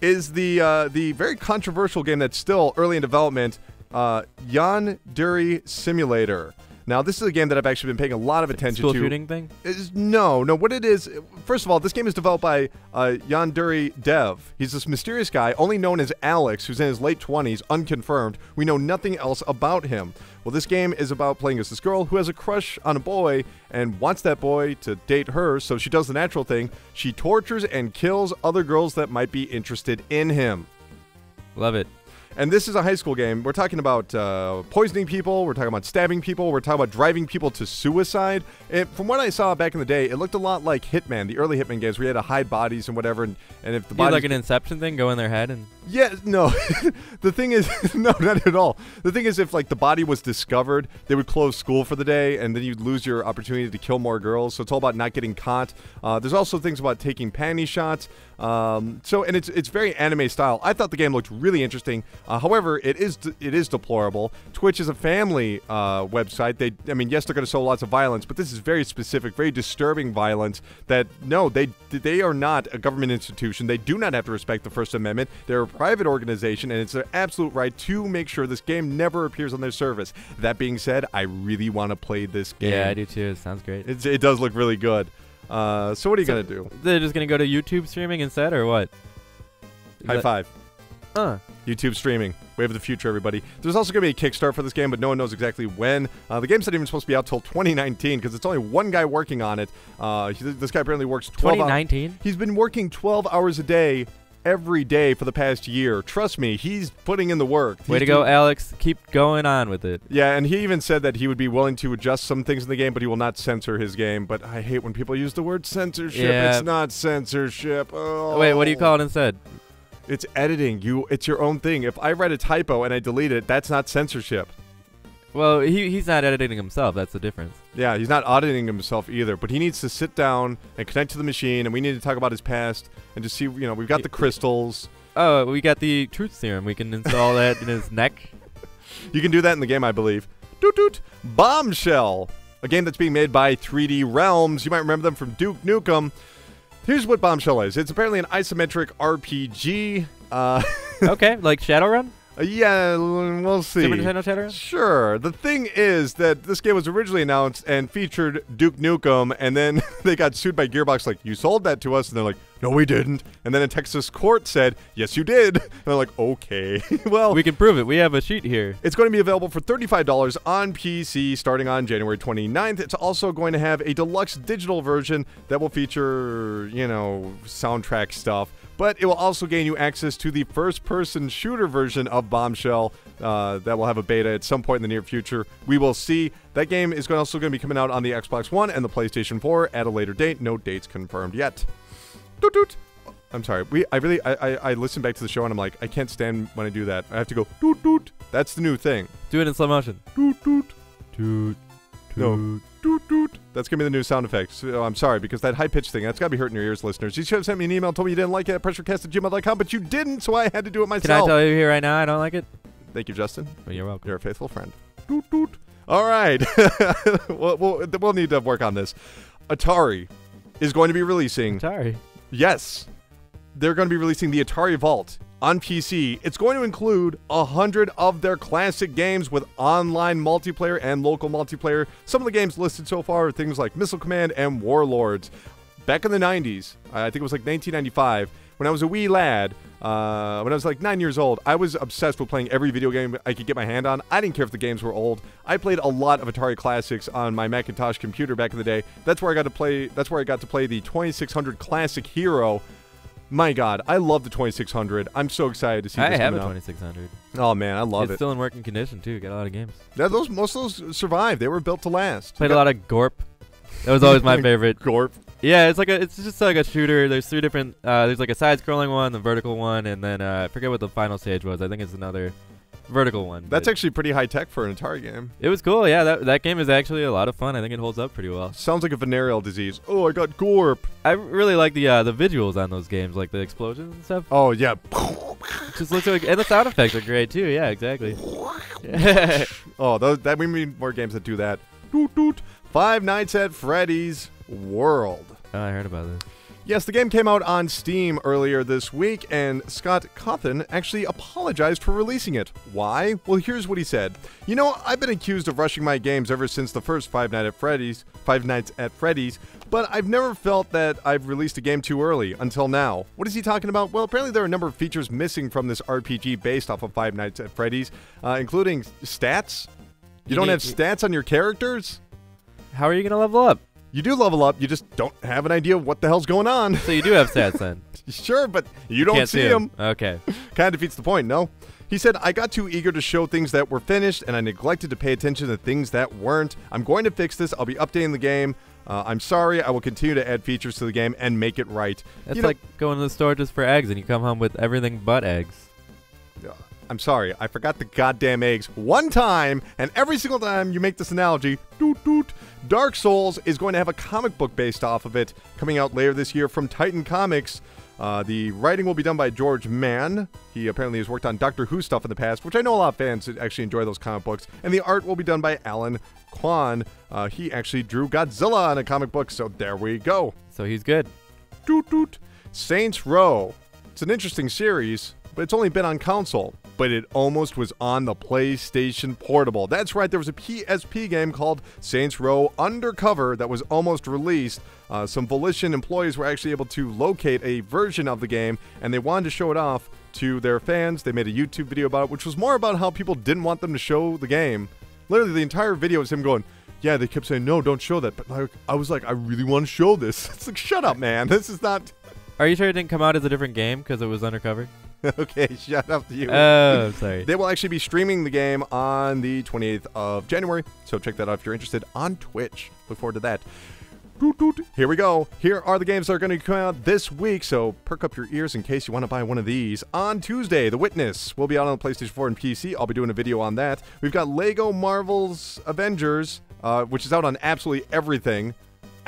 is the uh, the very controversial game that's still early in development. Uh, Yandere Simulator. Now, this is a game that I've actually been paying a lot of attention School to. shooting thing. Is, no, no. What it is, first of all, this game is developed by uh, Yanduri Dev. He's this mysterious guy, only known as Alex, who's in his late 20s, unconfirmed. We know nothing else about him. Well, this game is about playing as this girl who has a crush on a boy and wants that boy to date her, so she does the natural thing. She tortures and kills other girls that might be interested in him. Love it. And this is a high school game. We're talking about uh, poisoning people. We're talking about stabbing people. We're talking about driving people to suicide. And from what I saw back in the day, it looked a lot like Hitman, the early Hitman games, where you had to hide bodies and whatever. And, and if the body, like an Inception thing, go in their head and yeah, no. the thing is, no, not at all. The thing is, if like the body was discovered, they would close school for the day, and then you'd lose your opportunity to kill more girls. So it's all about not getting caught. Uh, there's also things about taking panty shots. Um, so and it's it's very anime style. I thought the game looked really interesting. Uh, however, it is d- it is deplorable. Twitch is a family uh, website. They, I mean, yes, they're going to show lots of violence, but this is very specific, very disturbing violence. That no, they they are not a government institution. They do not have to respect the First Amendment. They're a private organization, and it's their absolute right to make sure this game never appears on their service. That being said, I really want to play this game. yeah, I do too. It sounds great. It's, it does look really good. Uh, so what are you So- gonna do? They're just gonna go to YouTube streaming instead, or what? Is High five. Uh, YouTube streaming. Wave of the future, everybody. There's also going to be a Kickstarter for this game, but no one knows exactly when. Uh, the game's not even supposed to be out till 2019 because it's only one guy working on it. Uh, he- this guy apparently works 12 hours. 2019. He's been working 12 hours a day every day for the past year. Trust me, he's putting in the work. Way to go, Alex. Keep going on with it. Yeah, and he even said that he would be willing to adjust some things in the game, but he will not censor his game. But I hate when people use the word censorship. Yeah. It's not censorship. Oh. Wait, what do you call it instead? It's editing. You, it's your own thing. If I write a typo and I delete it, that's not censorship. Well, he, he's not editing himself. That's the difference. Yeah, he's not auditing himself either, but he needs to sit down and connect to the machine, and we need to talk about his past and just see. You know, we've got the crystals. Oh, we got the truth serum. We can install that in his neck. You can do that in the game, I believe. Doot doot. Bombshell, a game that's being made by 3D Realms. You might remember them from Duke Nukem. Here's what Bombshell is. It's apparently an isometric RPG. Uh, okay, like Shadowrun? Yeah, we'll see. Super Nintendo Shadowrun? Sure. The thing is that this game was originally announced and featured Duke Nukem, and then they got sued by Gearbox. Like, you sold that to us, and they're like, no, we didn't. And then a Texas court said, yes, you did. And they're like, okay, well. We can prove it. We have a sheet here. it's going to be available for $35 on PC starting on January 29th. It's also going to have a deluxe digital version that will feature, you know, soundtrack stuff. But it will also gain you access to the first person shooter version of Bombshell uh, that will have a beta at some point in the near future. We will see. That game is also going to be coming out on the Xbox One and the PlayStation 4 at a later date. No dates confirmed yet. Doot doot. I'm sorry. We I really I, I I listen back to the show and I'm like I can't stand when I do that. I have to go doot doot. That's the new thing. Do it in slow motion. Doot doot. Toot. No. toot. Doot doot. That's gonna be the new sound effect. So, oh, I'm sorry because that high pitched thing that's gotta be hurting your ears, listeners. You should have sent me an email, told me you didn't like it at pressurecast at gmail.com, but you didn't, so I had to do it myself. Can I tell you here right now I don't like it? Thank you, Justin. Well, you're welcome. You're a faithful friend. Doot doot. All right. we'll, we'll, we'll need to work on this. Atari is going to be releasing Atari? Yes. They're going to be releasing the Atari Vault on PC. It's going to include a hundred of their classic games with online multiplayer and local multiplayer. Some of the games listed so far are things like Missile Command and Warlords. Back in the 90s, I think it was like 1995, when I was a wee lad, uh, when I was like nine years old, I was obsessed with playing every video game I could get my hand on. I didn't care if the games were old. I played a lot of Atari classics on my Macintosh computer back in the day. That's where I got to play. That's where I got to play the 2600 Classic Hero. My God, I love the 2600. I'm so excited to see I this have a 2600. Oh man, I love it's it. still in working condition too. Got a lot of games. Yeah, those most of those survived. They were built to last. Played a lot of Gorp. That was always my favorite. Gorp. Yeah, it's like a, it's just like a shooter. There's three different. Uh, there's like a side-scrolling one, the vertical one, and then uh, I forget what the final stage was. I think it's another vertical one. That's actually pretty high tech for an Atari game. it was cool. Yeah, that that game is actually a lot of fun. I think it holds up pretty well. Sounds like a venereal disease. Oh, I got Gorp. I really like the uh, the visuals on those games, like the explosions and stuff. Oh yeah. Just looks like, and the sound effects are great too. Yeah, exactly. Oh, those, that we need more games that do that. Doot doot. Five Nights at Freddy's World. oh, I heard about this. Yes, the game came out on Steam earlier this week, and Scott Cawthon actually apologized for releasing it. Why? Well, here's what he said. You know, I've been accused of rushing my games ever since the first Five Nights at Freddy's, Five Nights at Freddy's, but I've never felt that I've released a game too early until now. What is he talking about? Well, apparently there are a number of features missing from this RPG based off of Five Nights at Freddy's, uh, including stats. You, You don't need- have stats on your characters? How are you gonna level up? You do level up, you just don't have an idea what the hell's going on. So you do have stats then. Sure, but you don't Can't see them. Okay. Kind of defeats the point, no? He said, I got too eager to show things that were finished, and I neglected to pay attention to things that weren't. I'm going to fix this. I'll be updating the game. Uh, I'm sorry. I will continue to add features to the game and make it right. It's You know- like going to the store just for eggs and you come home with everything but eggs. I'm sorry. I forgot the goddamn eggs one time, and every single time you make this analogy, doot doot, Dark Souls is going to have a comic book based off of it coming out later this year from Titan Comics. Uh, the writing will be done by George Mann. He apparently has worked on Doctor Who stuff in the past, which I know a lot of fans actually enjoy those comic books. And the art will be done by Alan Quah. Uh, he actually drew Godzilla on a comic book, so there we go. So he's good. Doot doot. Saints Row. It's an interesting series, but it's only been on console. But it almost was on the PlayStation Portable. That's right, there was a PSP game called Saints Row Undercover that was almost released. Uh, some Volition employees were actually able to locate a version of the game, and they wanted to show it off to their fans. They made a YouTube video about it, which was more about how people didn't want them to show the game. Literally, the entire video is him going, yeah, they kept saying, no, don't show that. But like, I was like, I really want to show this. It's like, shut up, man. This is not. Are you sure it didn't come out as a different game because it was undercover? okay, shut up to you. Oh, sorry. they will actually be streaming the game on the 28th of January. So check that out if you're interested on Twitch. Look forward to that. Here we go. Here are the games that are going to come out this week. So perk up your ears in case you want to buy one of these. On Tuesday, The Witness will be out on the PlayStation 4 and PC. I'll be doing a video on that. We've got Lego Marvel's Avengers, uh, which is out on absolutely everything.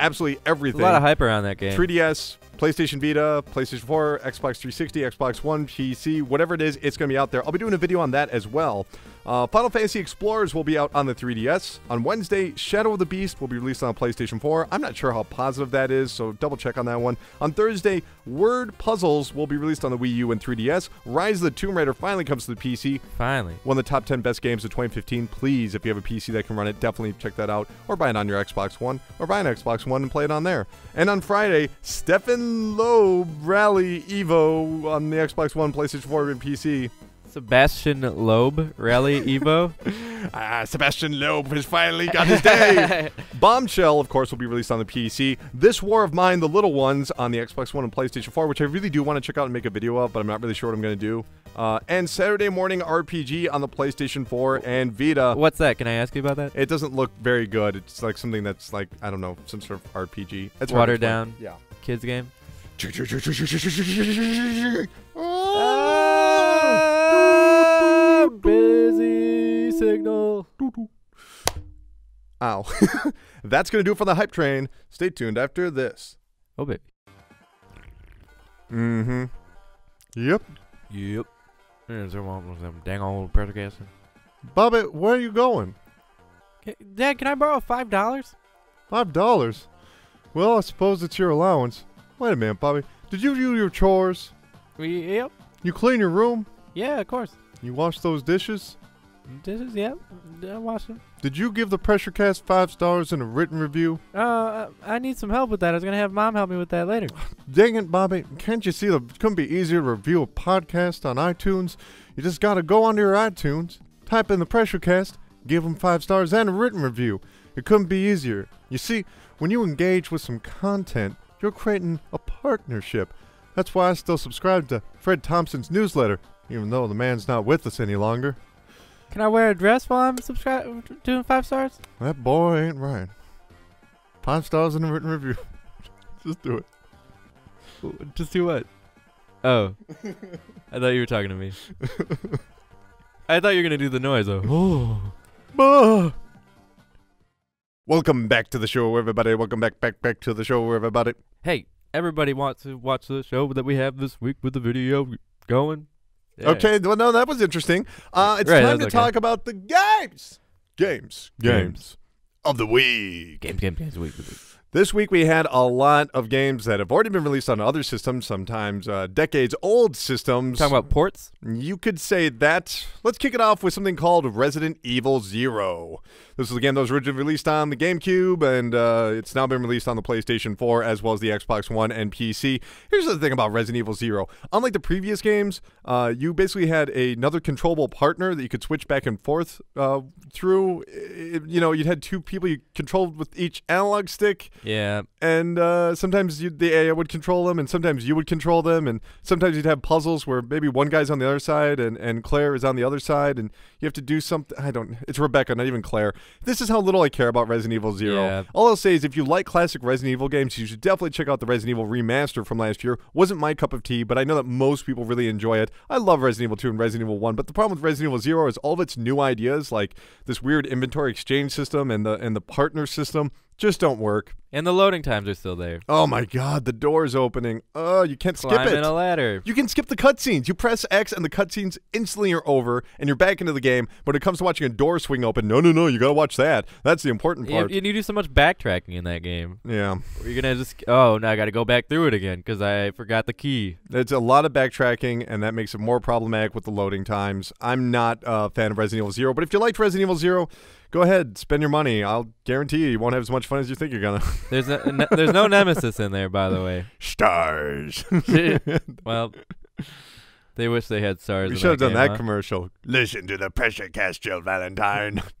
Absolutely There's everything. a lot of hype around that game. 3DS, PlayStation Vita, PlayStation 4, Xbox 360, Xbox One, PC, whatever it is, it's going to be out there. I'll be doing a video on that as well. Uh, Final Fantasy Explorers will be out on the 3DS. On Wednesday, Shadow of the Beast will be released on PlayStation 4. I'm not sure how positive that is, so double check on that one. On Thursday, Word Puzzles will be released on the Wii U and 3DS. Rise of the Tomb Raider finally comes to the PC. Finally. One of the top 10 best games of 2015. Please, if you have a PC that can run it, definitely check that out. Or buy it on your Xbox One. Or buy an Xbox One and play it on there. And on Friday, Stephen Loeb Rally Evo on the Xbox One, PlayStation 4, and PC. Sebastian Loeb, Rally Evo. Ah, Sebastian Loeb has finally got his day. Bombshell, of course, will be released on the PC. This War of Mine, The Little Ones, on the Xbox One and PlayStation 4, which I really do want to check out and make a video of, but I'm not really sure what I'm going to do. Uh, and Saturday Morning RPG on the PlayStation 4 and Vita. What's that? Can I ask you about that? It doesn't look very good. It's like something that's like I don't know, some sort of RPG. It's Watered down. Yeah. Kids game. Ah! busy signal. Ow. That's gonna do it for the hype train. Stay tuned after this. Oh baby. Mm-hmm. Yep. Yep. Is there one of them dang old podcast? Bobby, where are you going? Dad, can I borrow five dollars? Five dollars. Well, I suppose it's your allowance. Wait a minute, Bobby. Did you do your chores? Yep. You clean your room? Yeah, of course. You wash those dishes? Is yep. I wash them. Did you give the Pressure Cast five stars in a written review? Uh, I need some help with that. I was gonna have mom help me with that later. Dang it, Bobby. Can't you see that it couldn't be easier to review a podcast on iTunes? You just gotta go onto your iTunes, type in the Pressure Cast, give them five stars and a written review. It couldn't be easier. You see, when you engage with some content, you're creating a partnership. That's why I still subscribe to Fred Thompson's newsletter, even though the man's not with us any longer. Can I wear a dress while I'm subscribing doing five stars? That boy ain't right. Five stars in a written review. just do it. Just do what? Oh, I thought you were talking to me. I thought you were gonna do the noise. Of, oh. Bah. Welcome back to the show, everybody. Welcome back, back, back to the show, everybody. Hey, everybody wants to watch the show that we have this week with the video going. Yeah. Okay, well, no, that was interesting. Uh, it's Right, time to okay. talk about the games. Games. Games. of the week. Games, games, games. Week, week. This week we had a lot of games that have already been released on other systems, sometimes uh, decades old systems. Talking about ports? You could say that. Let's kick it off with something called Resident Evil Zero. This is a game that was originally released on the GameCube, and uh, it's now been released on the PlayStation 4 as well as the Xbox One and PC. Here's the thing about Resident Evil Zero. Unlike the previous games, uh, you basically had another controllable partner that you could switch back and forth uh, through. It- you know, you had two people you controlled with each analog stick Yeah. and uh, sometimes you, the AI would control them, and sometimes you would control them, and sometimes you'd have puzzles where maybe one guy's on the other side and, and Claire is on the other side, and you have to do something. I don't. It's Rebecca, not even Claire. This is how little I care about Resident Evil Zero. Yeah. All I'll say is, if you like classic Resident Evil games, you should definitely check out the Resident Evil remaster from last year. Wasn't my cup of tea, but I know that most people really enjoy it. I love Resident Evil 2 and Resident Evil 1, but the problem with Resident Evil Zero is all of its new ideas, like this weird inventory exchange system and the and the partner system, just don't work. And the loading times are still there. Oh my god, the door's opening. Oh, you can't skip it. A ladder. You can skip the cutscenes. You press X and the cutscenes instantly are over and you're back into the game. But when it comes to watching a door swing open, no, no, no, you gotta watch that. That's the important You, part. you do so much backtracking in that game. yeah. You're gonna just oh now I got to go back through it again because I forgot the key. It's a lot of backtracking, and that makes it more problematic with the loading times. I'm not a fan of Resident Evil Zero, but if you liked Resident Evil Zero, go ahead, spend your money. I'll guarantee you, you won't have as much fun as you think you're gonna. There's no, ne- there's no nemesis in there by the way. Stars. Well, they wish they had stars. we should have done game, that huh? commercial. Listen to the pressure cast, Jill Valentine.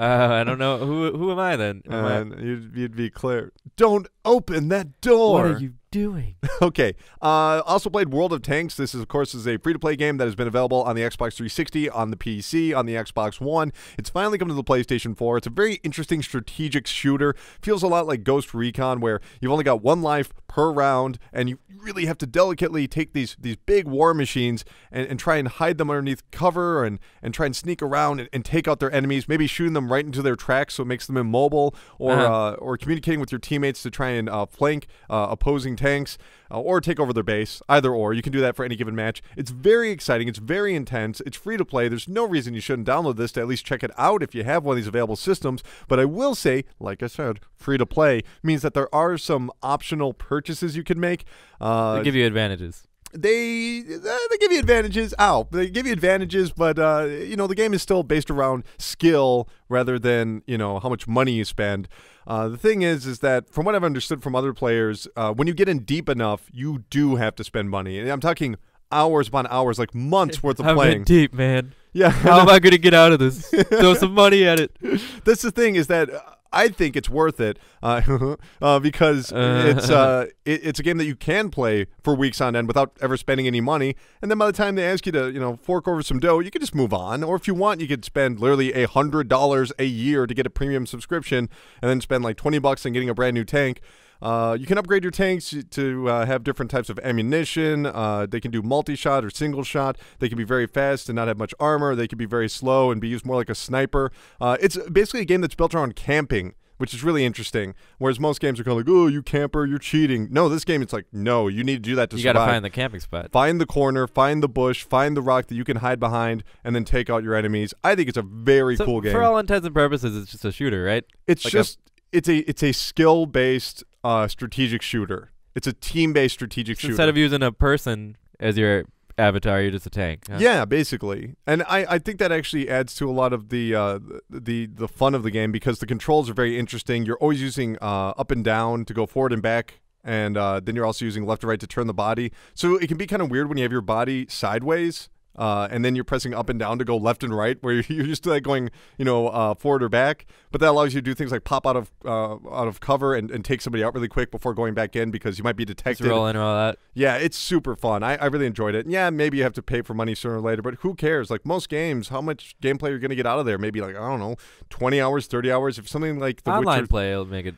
Uh, I don't know who who am I then? Am I- you'd, you'd be clear. Don't open that door. what are you doing? Okay. Uh, also played World of Tanks. This is, of course, is a free-to-play game that has been available on the Xbox 360, on the PC, on the Xbox One. It's finally come to the PlayStation 4. It's a very interesting strategic shooter. Feels a lot like Ghost Recon, where you've only got one life per round, and you really have to delicately take these these big war machines and, and try and hide them underneath cover and, and try and sneak around and, and take out their enemies. Maybe shooting them right into their tracks so it makes them immobile, or Uh-huh. uh, or communicating with your teammates to try and uh, flank uh, opposing tanks uh, or take over their base. Either or, you can do that for any given match. It's very exciting. It's very intense. It's free to play. There's no reason you shouldn't download this to at least check it out if you have one of these available systems. But I will say, like I said, free to play means that there are some optional purchases you can make. Uh, They give you advantages. they uh, they give you advantages. Ow, they give you advantages, but uh, you know the game is still based around skill rather than you know how much money you spend. Uh, the thing is, is that from what I've understood from other players, uh, when you get in deep enough, you do have to spend money, and I'm talking hours upon hours, like months worth of I'm in playing. deep, man. Yeah, How am I gonna get out of this? Throw some money at it. that's the thing is that uh, I think it's worth it uh, uh, because it's uh, it, it's a game that you can play for weeks on end without ever spending any money, and then by the time they ask you to you know fork over some dough, you can just move on. Or if you want, you could spend literally a hundred dollars a year to get a premium subscription, and then spend like twenty bucks on getting a brand new tank. Uh, you can upgrade your tanks to uh, have different types of ammunition. Uh, they can do multi-shot or single shot. They can be very fast and not have much armor. They can be very slow and be used more like a sniper. Uh, it's basically a game that's built around camping, which is really interesting. Whereas most games are kind of like, "Oh, you camper, you're cheating." No, this game it's like, "No, you need to do that to You survive." gotta find the camping spot. Find the corner, find the bush, find the rock that you can hide behind, and then take out your enemies. I think it's a very So cool game. For all intents and purposes, it's just a shooter, right? It's Like just it's a it's a skill based uh, strategic shooter. It's a team based strategic So shooter. Instead of using a person as your avatar, you're just a tank. huh? yeah, basically, and I, I think that actually adds to a lot of the uh, the the fun of the game because the controls are very interesting. You're always using uh, up and down to go forward and back, and uh, then you're also using left and right to turn the body. So it can be kind of weird when you have your body sideways. Uh, and then you're pressing up and down to go left and right, where you're used to like going, you know, uh, forward or back. But that allows you to do things like pop out of uh, out of cover and, and take somebody out really quick before going back in because you might be Just detected. roll in, roll out. Yeah, it's super fun. I, I really enjoyed it. And yeah, maybe you have to pay for money sooner or later, but who cares? Like most games, how much gameplay you're going to get out of there? Maybe like, I don't know, 20 hours, 30 hours. If something like The Online Witcher. play will make it.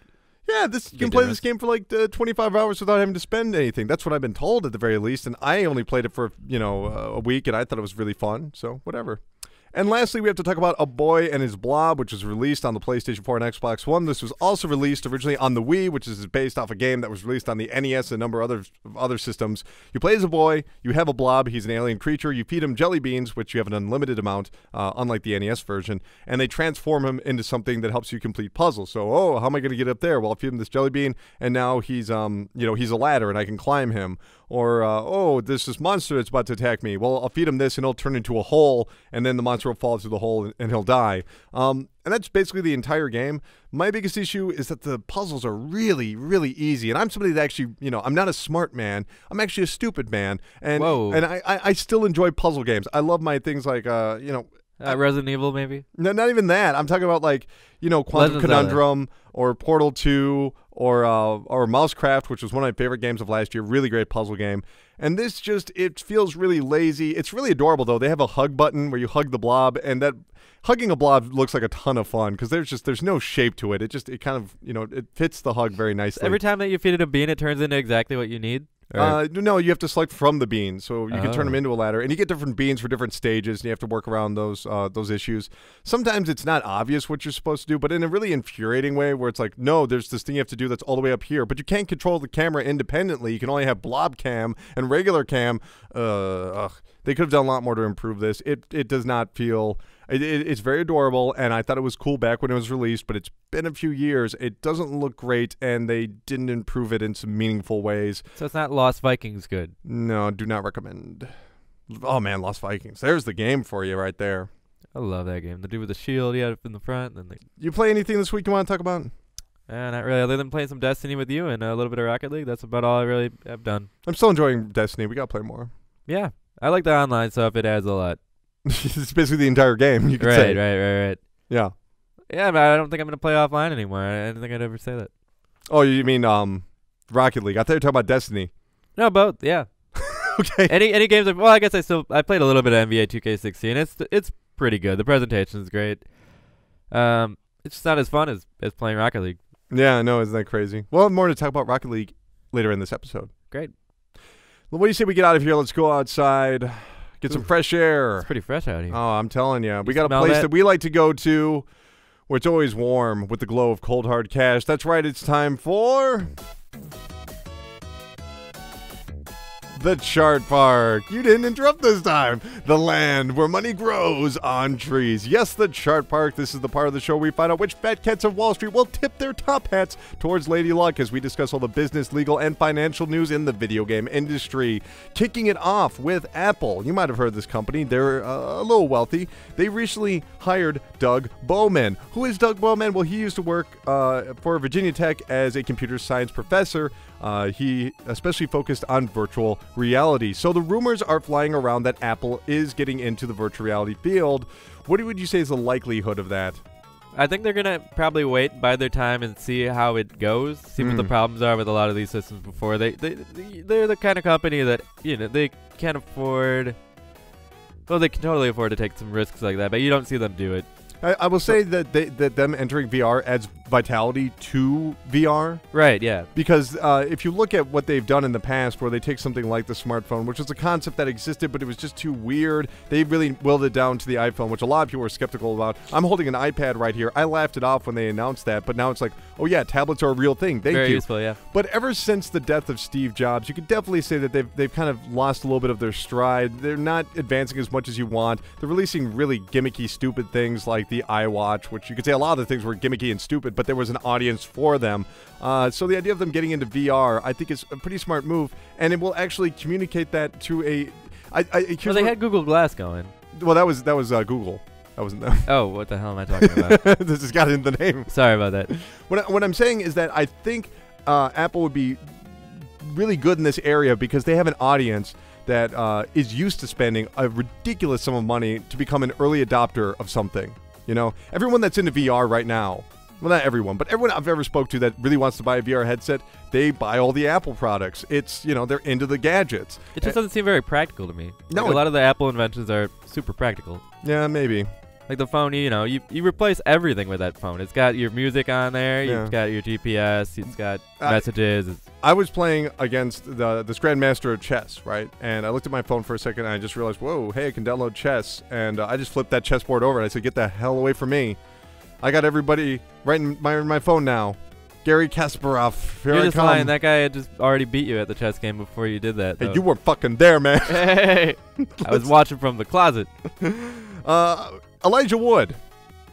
Yeah, this you can play this game for like uh, 25 hours without having to spend anything. That's what I've been told at the very least. And I only played it for, you know, uh, a week and I thought it was really fun. So whatever. And lastly, we have to talk about A Boy and His Blob, which was released on the PlayStation 4 and Xbox One. This was also released originally on the Wii, which is based off a game that was released on the NES and a number of other other systems. You play as a boy, you have a blob, he's an alien creature, you feed him jelly beans, which you have an unlimited amount, uh, unlike the NES version, and they transform him into something that helps you complete puzzles. So, oh, how am I going to get up there? Well, I'll feed him this jelly bean, and now he's um, you know, he's a ladder and I can climb him. Or, uh, oh, there's this monster that's about to attack me. Well, I'll feed him this and he'll turn into a hole, and then the monster will fall through the hole and, and he'll die. Um, and that's basically the entire game. My biggest issue is that the puzzles are really, really easy. And I'm somebody that actually, you know, I'm not a smart man. I'm actually a stupid man. And Whoa. and I, I, I still enjoy puzzle games. I love my things like, uh, you know, Uh, Resident Evil, maybe. no, not even that. I'm talking about like you know Quantum. Conundrum or Portal Two or uh, or Mousecraft, which was one of my favorite games of last year. Really great puzzle game. And this just it feels really lazy. It's really adorable though. They have a hug button where you hug the blob, and that hugging a blob looks like a ton of fun because there's just there's no shape to it. It just it kind of you know it fits the hug very nicely. Every time that you feed it a bean, it turns into exactly what you need. Or- Uh, no, you have to select from the beans, so you can turn them Oh. into a ladder, and you get different beans for different stages, and you have to work around those uh, those issues. Sometimes it's not obvious what you're supposed to do, but in a really infuriating way, where it's like, no, there's this thing you have to do that's all the way up here, but you can't control the camera independently. You can only have blob cam and regular cam. Uh, ugh. They could have done a lot more to improve this. It it does not feel. It, it, it's very adorable, and I thought it was cool back when it was released, but it's been a few years. It doesn't look great, and they didn't improve it in some meaningful ways. so it's not Lost Vikings good. No, do not recommend. Oh man, Lost Vikings. There's the game for you right there. I love that game. The dude with the shield, he had it in the front, and then the You play anything this week you want to talk about? Uh, not really. Other than playing some Destiny with you and a little bit of Rocket League, that's about all I really have done. I'm still enjoying Destiny. We gotta play more. Yeah, I like the online stuff. It adds a lot. it's basically the entire game. You could Right, say. right, right, right. Yeah. Yeah, but I don't think I'm gonna play offline anymore. I didn't think I'd ever say that. Oh, you mean um, Rocket League? I thought you were talking about Destiny. No, both. Yeah. Okay. any any games? I- Well, I guess I still I played a little bit of NBA 2K16. It's it's pretty good. The presentation is great. Um, it's just not as fun as as playing Rocket League. Yeah, no, isn't that crazy? Well, more to talk about Rocket League later in this episode. Great. Well, what do you say we get out of here? Let's go outside, get some fresh air. It's pretty fresh out here. Oh, I'm telling you, we You got a place that? that we like to go to where it's always warm with the glow of cold hard cash. That's right, it's time for the Chart Park. You didn't interrupt this time. The land where money grows on trees. Yes, the Chart Park. This is the part of the show where we find out which fat cats of Wall Street will tip their top hats towards Lady Luck as we discuss all the business, legal, and financial news in the video game industry. Kicking it off with Apple. You might have heard this company. They're uh, a little wealthy. They recently hired Doug Bowman. Who is Doug Bowman? Well, he used to work uh, for Virginia Tech as a computer science professor. Uh, he especially focused on virtual reality. So the rumors are flying around that Apple is getting into the virtual reality field. What would you say is the likelihood of that? I think they're gonna probably wait, bide their time, and see how it goes. See what the Hmm. problems are with a lot of these systems before they they they- they're the kind of company that you know they can't afford. Well, they can totally afford to take some risks like that, but you don't see them do it. I, I will say that they, that them entering VR adds vitality to VR Right? Yeah. because uh, if you look at what they've done in the past, where they take something like the smartphone, which was a concept that existed, but it was just too weird, they really willed it down to the iPhone, which a lot of people were skeptical about. I'm holding an iPad right here. I laughed it off when they announced that, but now it's like, oh yeah, tablets are a real thing. Thank Very you. useful. Yeah. But ever since the death of Steve Jobs, you could definitely say that they've, they've kind of lost a little bit of their stride. They're not advancing as much as you want. They're releasing really gimmicky, stupid things like the iWatch, which you could say a lot of the things were gimmicky and stupid, but there was an audience for them. Uh, so the idea of them getting into VR, I think, is a pretty smart move, and it will actually communicate that to a. I, I, Well, they had Google Glass going. well, that was that was uh, Google. That wasn't them. Oh, what the hell am I talking about? this has got in the name. Sorry about that. What, I, what I'm saying is that I think uh, Apple would be really good in this area because they have an audience that uh, is used to spending a ridiculous sum of money to become an early adopter of something. You know, everyone that's into VR right now, well, not everyone, but everyone I've ever spoke to that really wants to buy a VR headset, they buy all the Apple products. It's you know they're into the gadgets. It just doesn't seem very practical to me. No, Like, a lot of the Apple inventions are super practical. Yeah, maybe. Like the phone, you know, you, you replace everything with that phone. It's got your music on there. Yeah. You've got your GPS. It's got Uh, messages. It's, I was playing against the this grandmaster of chess, right? And I looked at my phone for a second, and I just realized, whoa, hey, I can download chess, and uh, I just flipped that chessboard over, and I said, get the hell away from me. I got everybody right in my my phone now. Garry Kasparov, here you're I just come. lying. That guy had just already beat you at the chess game before you did that. hey, though. you were fucking there, man. Hey, I was watching from the closet. Uh, Elijah Wood.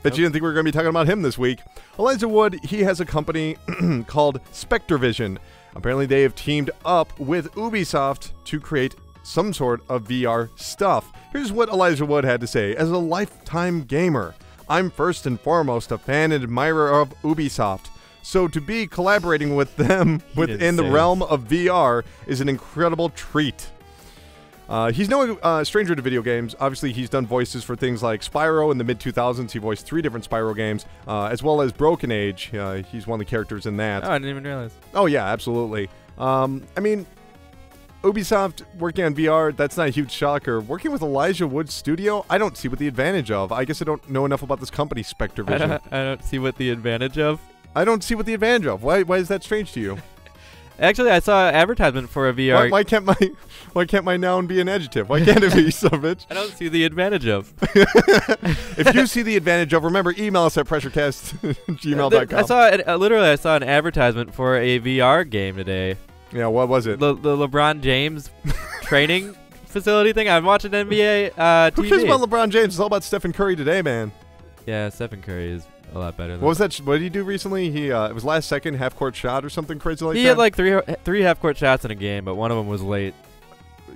Bet Yep. you didn't think we were going to be talking about him this week. Elijah Wood, he has a company called Spectrevision. Apparently, they have teamed up with Ubisoft to create some sort of VR stuff. Here's what Elijah Wood had to say As a lifetime gamer, I'm first and foremost a fan and admirer of Ubisoft. So to be collaborating with them He within the realm of VR is an incredible treat. Uh, he's no uh, stranger to video games. Obviously, he's done voices for things like Spyro in the mid 2000s. He voiced three different Spyro games, uh, as well as Broken Age. Uh, he's one of the characters in that. Oh, I didn't even realize. Oh, yeah, absolutely. Um, I mean, Ubisoft working on VR, that's not a huge shocker. Working with Elijah Wood's studio, I don't see what the advantage of. I guess I don't know enough about this company, Spectre I Vision. don't, I don't see what the advantage of. I don't see what the advantage of. Why, why is that strange to you? Actually, I saw an advertisement for a VR. Why, why can't my why can't my noun be an adjective? Why can't it be so bitch? I don't see the advantage of. if you see the advantage of, remember, email us at pressurecast@gmail.com. I saw it, uh, literally. I saw an advertisement for a VR game today. yeah, what was it? The, the LeBron James training facility thing. I'm watching NBA uh, Who cares about LeBron James? It's all about Stephen Curry today, man. yeah, Stephen Curry is a lot better. Than What was that? What did he do recently? He uh, it was last second half court shot or something crazy like he that. He had like three three half court shots in a game, but one of them was late.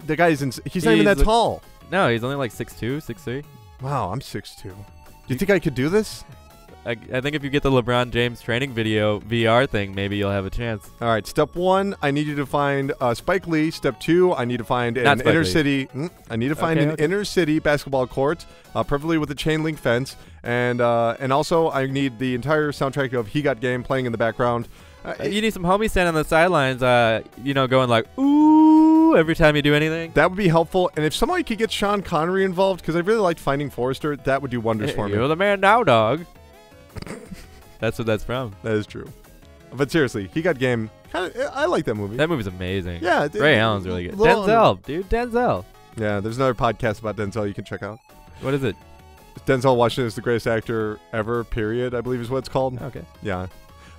the guy's in, he's not even that tall. No, he's only like 6'2", 6'3". Wow, I'm 6'2". Do you think I could do this? I, I think if you get the LeBron James training video VR thing, maybe you'll have a chance. All right, step one, I need you to find uh, Spike Lee. Step two, I need to find Not an Spike inner Lee. city. mm, I need to find Okay, an okay. inner city basketball court, uh, preferably with a chain link fence, and uh, and also I need the entire soundtrack of He Got Game playing in the background. Uh, Uh, you need some homies standing on the sidelines, uh, you know, going like ooh every time you do anything. that would be helpful, and if somebody could get Sean Connery involved, because I really liked Finding Forrester, that would do wonders for me. You're the man now, dog. that's what that's from. That is true. But seriously, He Got Game. Kinda, I like that movie. That movie's amazing. yeah, it- Ray Allen's really good. little under- Denzel, dude, Denzel. Yeah, there's another podcast about Denzel you can check out. What is it? Denzel Washington is the greatest actor ever. Period. I believe is what it's called. Okay. Yeah.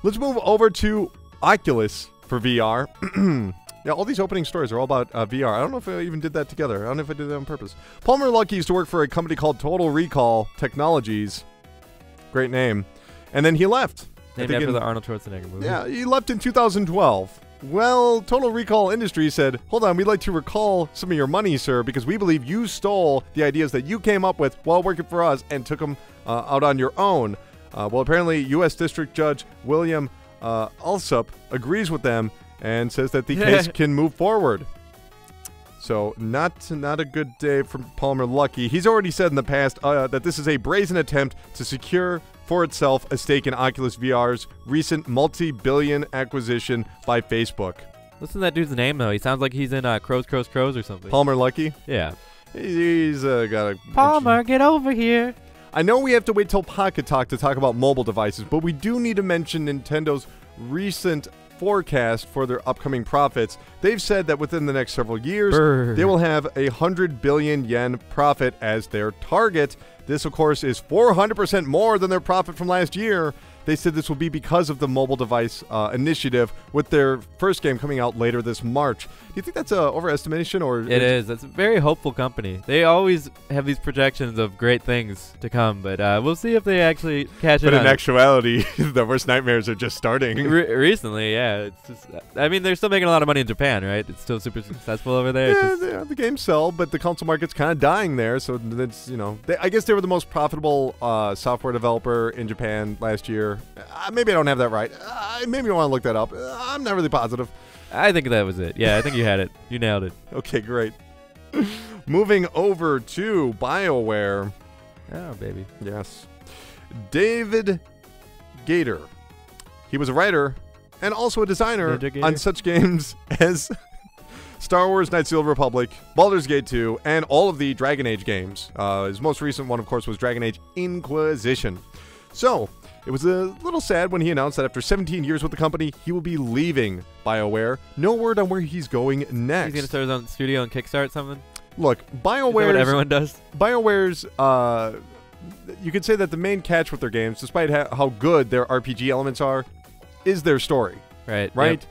Let's move over to Oculus for VR. yeah, all these opening stories are all about uh, VR. I don't know if I even did that together. I don't know if I did that on purpose. Palmer Luckey used to work for a company called Total Recall Technologies. Great name. And then he left. Named after in- the Arnold Schwarzenegger movie. Yeah, he left in 2012. Well, Total Recall Industries said, Hold on, we'd like to recall some of your money, sir, because we believe you stole the ideas that you came up with while working for us and took them uh, out on your own. Uh, well, apparently, U.S. District Judge William uh, Alsup agrees with them and says that the case can move forward. So, not not a good day for Palmer Luckey. He's already said in the past uh, that this is a brazen attempt to secure for itself a stake in Oculus VR's recent multi-billion acquisition by Facebook. Listen to that dude's name though. He sounds like he's in uh, Crows, Crows, Crows or something. Palmer Luckey, yeah. he's uh, got a Palmer, get over here. I know we have to wait till Pocket Talk to talk about mobile devices, but we do need to mention Nintendo's recent forecast for their upcoming profits. They've said that within the next several years, Brr. they will have a 100 billion yen profit as their target. This, of course, is 400% more than their profit from last year. They said this will be because of the mobile device uh, initiative, with their first game coming out later this March. Do you think that's an overestimation, or It is. It's a very hopeful company. They always have these projections of great things to come, but uh, we'll see if they actually catch But it. in on actuality, the worst nightmares are just starting. Re- recently, yeah. It's just. I mean, they're still making a lot of money in Japan, right? It's still super successful over there. Yeah, just- the, the games sell, but the console market's kind of dying there. So that's you know, they, I guess they were the most profitable uh, software developer in Japan last year. Uh, maybe I don't have that right. Uh, maybe I want to look that up. Uh, I'm not really positive. I think that was it. Yeah, I think you had it. You nailed it. Okay, great. Moving over to BioWare. Oh, baby. Yes, David Gaider. He was a writer and also a designer on such games as Star Wars Knights of the Old Republic, Baldur's Gate 2, and all of the Dragon Age games. Uh, his most recent one, of course, was Dragon Age Inquisition. So, it was a little sad when he announced that after 17 years with the company, he will be leaving BioWare. No word on where he's going next. He's gonna start his own studio and kickstart something. Look, BioWare's what everyone does? BioWare's, uh, you could say that the main catch with their games, despite how good their RPG elements are, is their story, Right. right?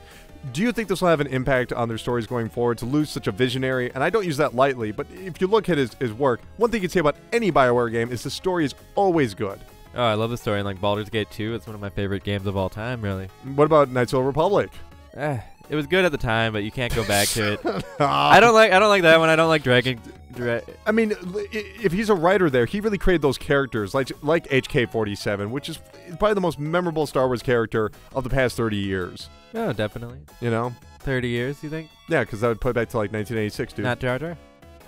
Do you think this will have an impact on their stories going forward to lose such a visionary? And I don't use that lightly, but if you look at his, his work, one thing you can say about any BioWare game is the story is always good. Oh, I love the story. And like Baldur's Gate 2, it's one of my favorite games of all time. Really. What about Knights of the Republic? Eh, it was good at the time, but you can't go back to it. I don't like. I don't like that one. I don't like Dragon. Dra- I mean, if he's a writer there, he really created those characters, like like HK-47, which is probably the most memorable Star Wars character of the past 30 years. oh, definitely. You know? 30 years, you think? Yeah, because that would put it back to like 1986, dude. Not Jar Jar.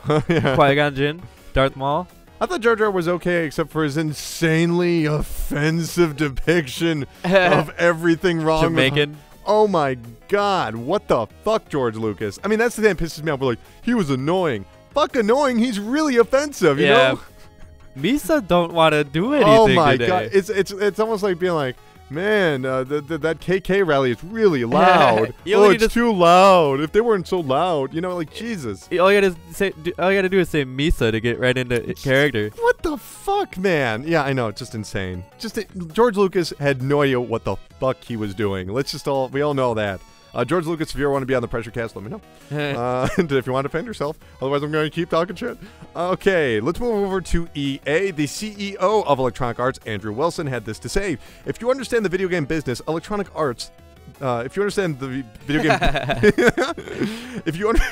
yeah. Qui Gon Jinn, Darth Maul. I thought Jar Jar was okay, except for his insanely offensive depiction Oh, of everything wrong. with- Jamaican. Oh my God! What the fuck, George Lucas? I mean, that's the thing that pisses me off. We're like, he was annoying. Fuck annoying. He's really offensive. You Yeah. know? Misa don't want to do oh anything Oh my today. God! It's it's it's almost like being like. Man, uh, the, the, that KK rally is really loud. Oh, it's just- too loud. If they weren't so loud, you know, like Jesus. all you gotta say, do, all you gotta do is say Misa to get right into i- character. What the fuck, man? Yeah, I know, it's just insane. Just uh, George Lucas had no idea what the fuck he was doing. Let's just all we all know that. Uh, George Lucas, if you ever want to be on the pressure cast, let me know. Uh, and if you want to defend yourself, otherwise I'm going to keep talking shit. Okay, let's move over to EA. The CEO of Electronic Arts, Andrew Wilson, had this to say: If you understand the video game business, Electronic Arts. Uh, if you understand the video game, if you under-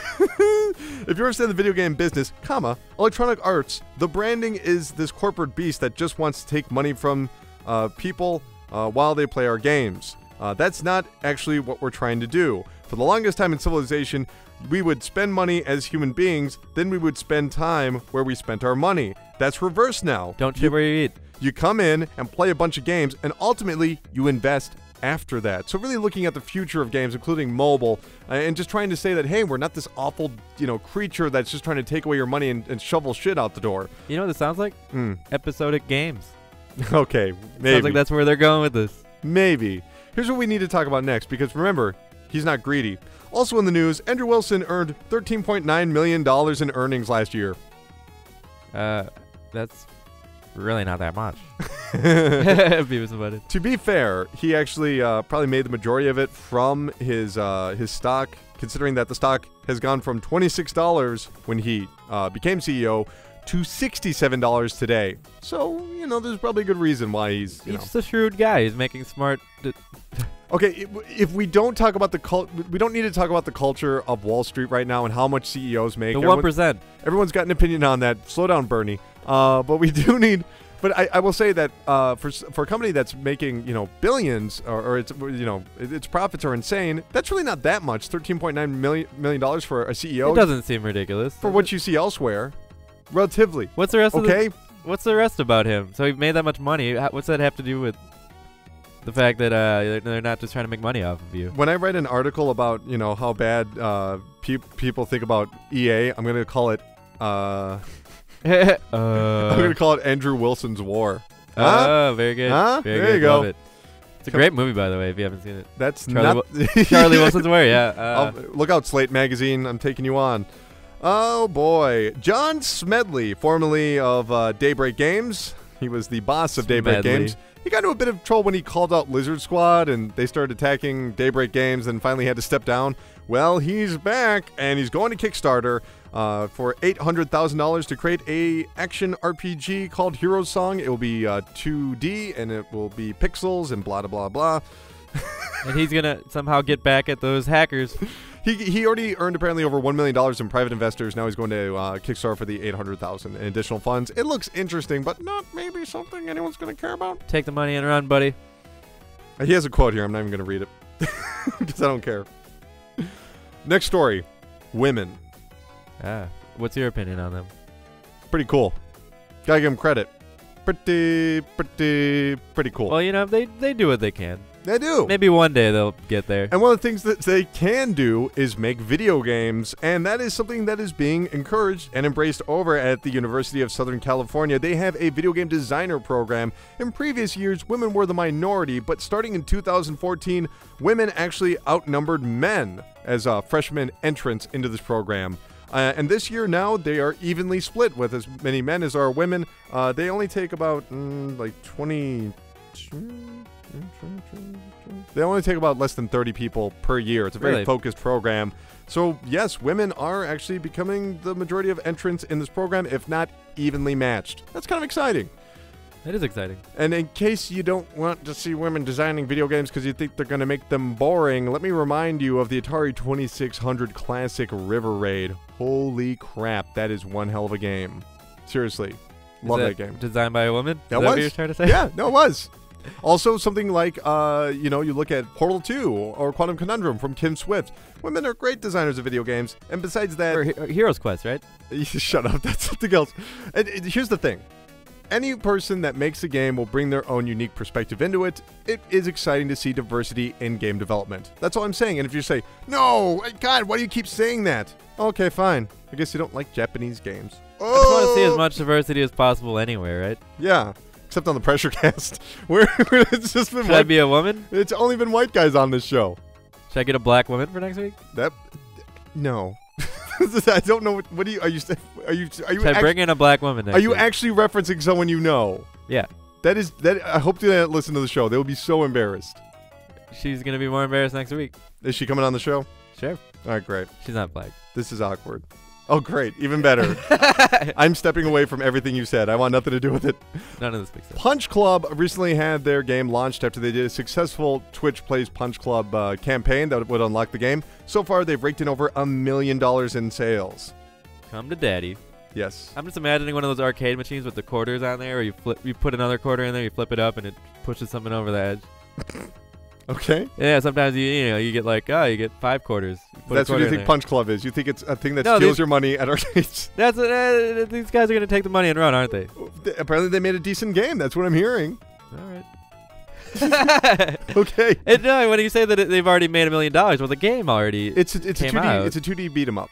if you understand the video game business, comma Electronic Arts, the branding is this corporate beast that just wants to take money from uh, people uh, while they play our games. Uh, that's not actually what we're trying to do. For the longest time in civilization, we would spend money as human beings, then we would spend time where we spent our money. That's reversed now. Don't shit where you eat. You come in and play a bunch of games, and ultimately you invest after that. So really looking at the future of games, including mobile, uh, and just trying to say that hey, we're not this awful you know creature that's just trying to take away your money and, and shovel shit out the door. You know what this sounds like? Hmm. Episodic games. okay, maybe. Sounds like that's where they're going with this. Maybe. Here's what we need to talk about next because remember, he's not greedy. Also in the news, Andrew Wilson earned $13.9 million in earnings last year. Uh, that's really not that much. Beavis and Butthead. to be fair, he actually uh, probably made the majority of it from his uh, his stock, considering that the stock has gone from $26 when he uh, became CEO to $67 today. So, you know, there's probably a good reason why he's, you He's know. just a shrewd guy. He's making smart. D- Okay, if we don't talk about the cult, we don't need to talk about the culture of Wall Street right now and how much CEOs make. the Everyone- one percent. Everyone's got an opinion on that. Slow down, Bernie. Uh, but we do need. But I, I will say that uh, for for a company that's making you know billions or, or it's you know its profits are insane. That's really not that much. Thirteen point nine million million dollars for a CEO It doesn't seem ridiculous. for what you see elsewhere. Relatively What's the rest of the okay. What's the rest about him? So he made that much money. What's that have to do with the fact that uh, they're- not just trying to make money off of you? When I write an article about you know how bad uh, pe- people think about EA, I'm gonna call it. Uh, I'm uh, gonna call it Andrew Wilson's War. Huh? oh, very good. Huh? Very There good. you go. Love it. It's a great movie, by the way, if you haven't seen it. That's Charlie not Charlie Wilson's War, yeah. Uh, look out, Slate Magazine. I'm taking you on. Oh, boy. John Smedley, formerly of uh, Daybreak Games. He was the boss of Daybreak Smedley. Games. He got into a bit of trouble when he called out Lizard Squad and they started attacking Daybreak Games and finally had to step down. Well, he's back and he's going to Kickstarter uh, for $800,000 to create a action RPG called Hero Song. It will be uh, 2D and it will be pixels and blah, blah, blah, blah. and he's gonna somehow get back at those hackers. He, he already earned apparently over one million dollars in private investors. Now he's going to uh, Kickstarter for the eight hundred thousand in additional funds. It looks interesting, but not maybe something anyone's going to care about. Take the money and run, buddy. Uh, He has a quote here. I'm not even going to read it because I don't care. Next story, women. Ah, what's your opinion on them? Pretty cool. Gotta give them credit. Pretty, pretty, pretty cool. Well, you know, they they do what they can. They do. Maybe one day they'll get there. And one of the things that they can do is make video games, and that is something that is being encouraged and embraced over at the University of Southern California. They have a video game designer program. In previous years, women were the minority, but starting in 2014, women actually outnumbered men as uh, freshman entrants into this program. Uh, and this year now they are evenly split with as many men as are women. Uh, they only take about mm, like 20. They only take about less than 30 people per year. It's a very Really? focused program. So, yes, women are actually becoming the majority of entrants in this program, if not evenly matched. That's kind of exciting. That is exciting. And in case you don't want to see women designing video games because you think they're going to make them boring, let me remind you of the Atari 2600 Classic River Raid. Holy crap, that is one hell of a game. Seriously. Love that game. Designed by a woman? That that what was. you're trying to say? yeah, no, it was. Also, something like, uh, you know, you look at Portal 2 or Quantum Conundrum from Kim Swift. Women are great designers of video games. And besides that, Or or Hero's Quest, right? Shut up. That's something else. And, and here's the thing. Any person that makes a game will bring their own unique perspective into it. It is exciting to see diversity in game development. That's all I'm saying. And if you say, no, God, why do you keep saying that? Okay, fine. I guess you don't like Japanese games. Oh! I just want to see Oh! as much diversity as possible anywhere, right? Yeah, except on the pressure cast, where it's just been Should I white, be a woman? it's only been white guys on this show. Should I get a black woman for next week? That no, I don't know. What, what do you are you are you are you Should I bring in a black woman next are you week? actually referencing someone you know? Yeah. That is that. I hope they don't listen to the show. They will be so embarrassed. She's going to be more embarrassed next week. Is she coming on the show? Sure. All right, great. She's not black. This is awkward. Oh, great. Even better. I'm stepping away from everything you said. I want nothing to do with it. None of this makes sense. Punch Club recently had their game launched after they did a successful Twitch Plays Punch Club uh, campaign that would unlock the game. So far, they've raked in over a million dollars in sales. Come to daddy. Yes. I'm just imagining one of those arcade machines with the quarters on there, where you flip, you put another quarter in there, you flip it up, and it pushes something over the edge. Okay. Yeah, sometimes you you know you get like oh you get five quarters. That's what you think. Punch Club is. You think it's a thing that No, steals these- your money at arcades. That's uh, these guys are gonna take the money and run, aren't they? Apparently, they made a decent game. That's what I'm hearing. All right. Okay. and no, when you say that it, they've already made a million dollars, well, the game already. It's a, it's a 2D out. it's a 2D beat 'em up.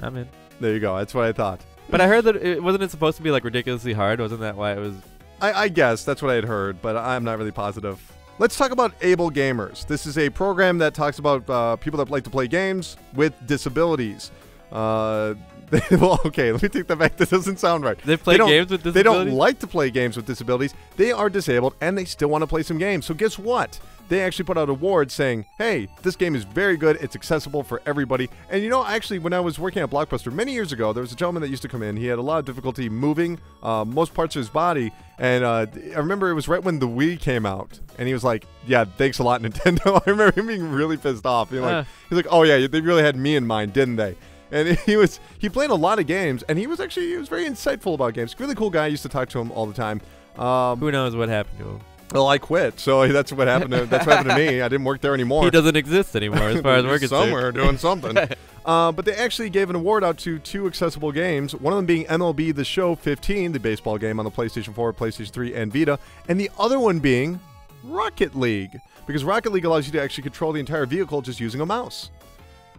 I'm in. There you go. That's what I thought. But I heard that it wasn't it supposed to be like ridiculously hard. Wasn't that why it was? I, I guess that's what I had heard, but I'm not really positive. Let's talk about Able Gamers. This is a program that talks about uh, people that like to play games with disabilities. Uh, well, okay, let me take that back. That doesn't sound right. They play don't- games with disabilities? They don't like to play games with disabilities. They are disabled and they still want to play some games. So guess what? They actually put out awards saying, "Hey, this game is very good. It's accessible for everybody." And you know, actually, when I was working at Blockbuster many years ago, there was a gentleman that used to come in. He had a lot of difficulty moving uh, most parts of his body, and uh, I remember it was right when the Wii came out, and he was like, "Yeah, thanks a lot, Nintendo." I remember him being really pissed off. He like, Uh. he's like, "Oh yeah, they really had me in mind, didn't they?" And he was he played a lot of games, and he was actually he was very insightful about games. Really cool guy. I used to talk to him all the time. Um, Who knows what happened to him? Well, I quit, so that's what happened. To, that's what happened to me. I didn't work there anymore. He doesn't exist anymore, as far as we're concerned. somewhere doing something. uh, but they actually gave an award out to two accessible games. One of them being MLB The Show 15, the baseball game on the PlayStation 4, PlayStation 3, and Vita, and the other one being Rocket League, because Rocket League allows you to actually control the entire vehicle just using a mouse,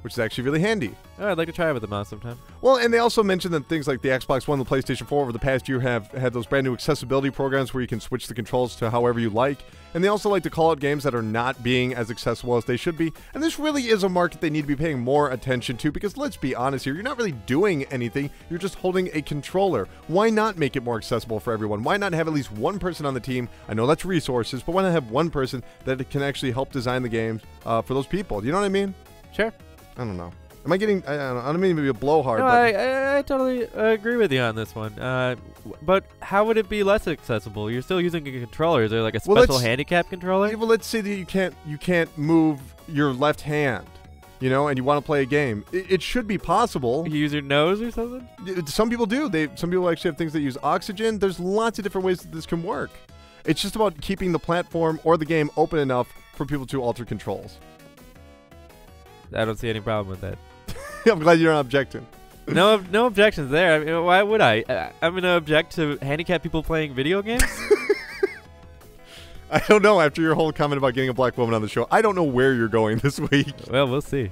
which is actually really handy. Oh, I'd like to try it with the mouse sometime. Well, and they also mentioned that things like the Xbox One and the PlayStation 4 over the past year have had those brand new accessibility programs where you can switch the controls to however you like. And they also like to call out games that are not being as accessible as they should be. And this really is a market they need to be paying more attention to because let's be honest here, you're not really doing anything, you're just holding a controller. Why not make it more accessible for everyone? Why not have at least one person on the team? I know that's resources, but why not have one person that can actually help design the games uh, for those people? You know what I mean? Sure. I don't know. Am I getting? I, I don't, know, I don't mean to be a blowhard, No, but I, I, I totally uh, agree with you on this one. Uh, but how would it be less accessible? You're still using a controller. Is there like a Well, special handicap controller? Yeah, well, let's say that you can't you can't move your left hand, you know, and you want to play a game. It, it should be possible. You use your nose or something? Some people do. They some people actually have things that use oxygen. There's lots of different ways that this can work. It's just about keeping the platform or the game open enough for people to alter controls. I don't see any problem with that. I'm glad you're not objecting. no, no objections there. I mean, why would I? I I'm gonna object to handicapped people playing video games. I don't know. After your whole comment about getting a black woman on the show, I don't know where you're going this week. Well, we'll see.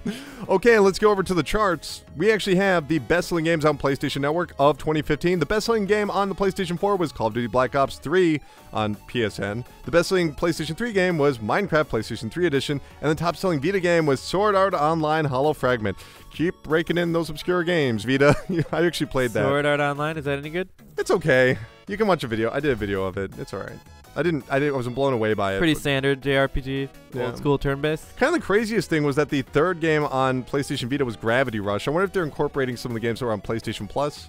Okay, let's go over to the charts. We actually have the best-selling games on PlayStation Network of 2015. The best-selling game on the PlayStation 4 was Call of Duty Black Ops 3 on PSN. The best-selling PlayStation 3 game was Minecraft PlayStation 3 Edition, and the top-selling Vita game was Sword Art Online Hollow Fragment. Keep raking in those obscure games, Vita. I actually played that. Sword Art Online, is that any good? It's okay. You can watch a video. I did a video of it. It's all right. I didn't. I didn't. I wasn't blown away by it. Pretty standard JRPG, Yeah. old school turn based. Kind of the craziest thing was that the third game on PlayStation Vita was Gravity Rush. I wonder if they're incorporating some of the games that were on PlayStation Plus.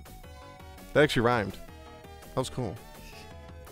That actually rhymed. That was cool.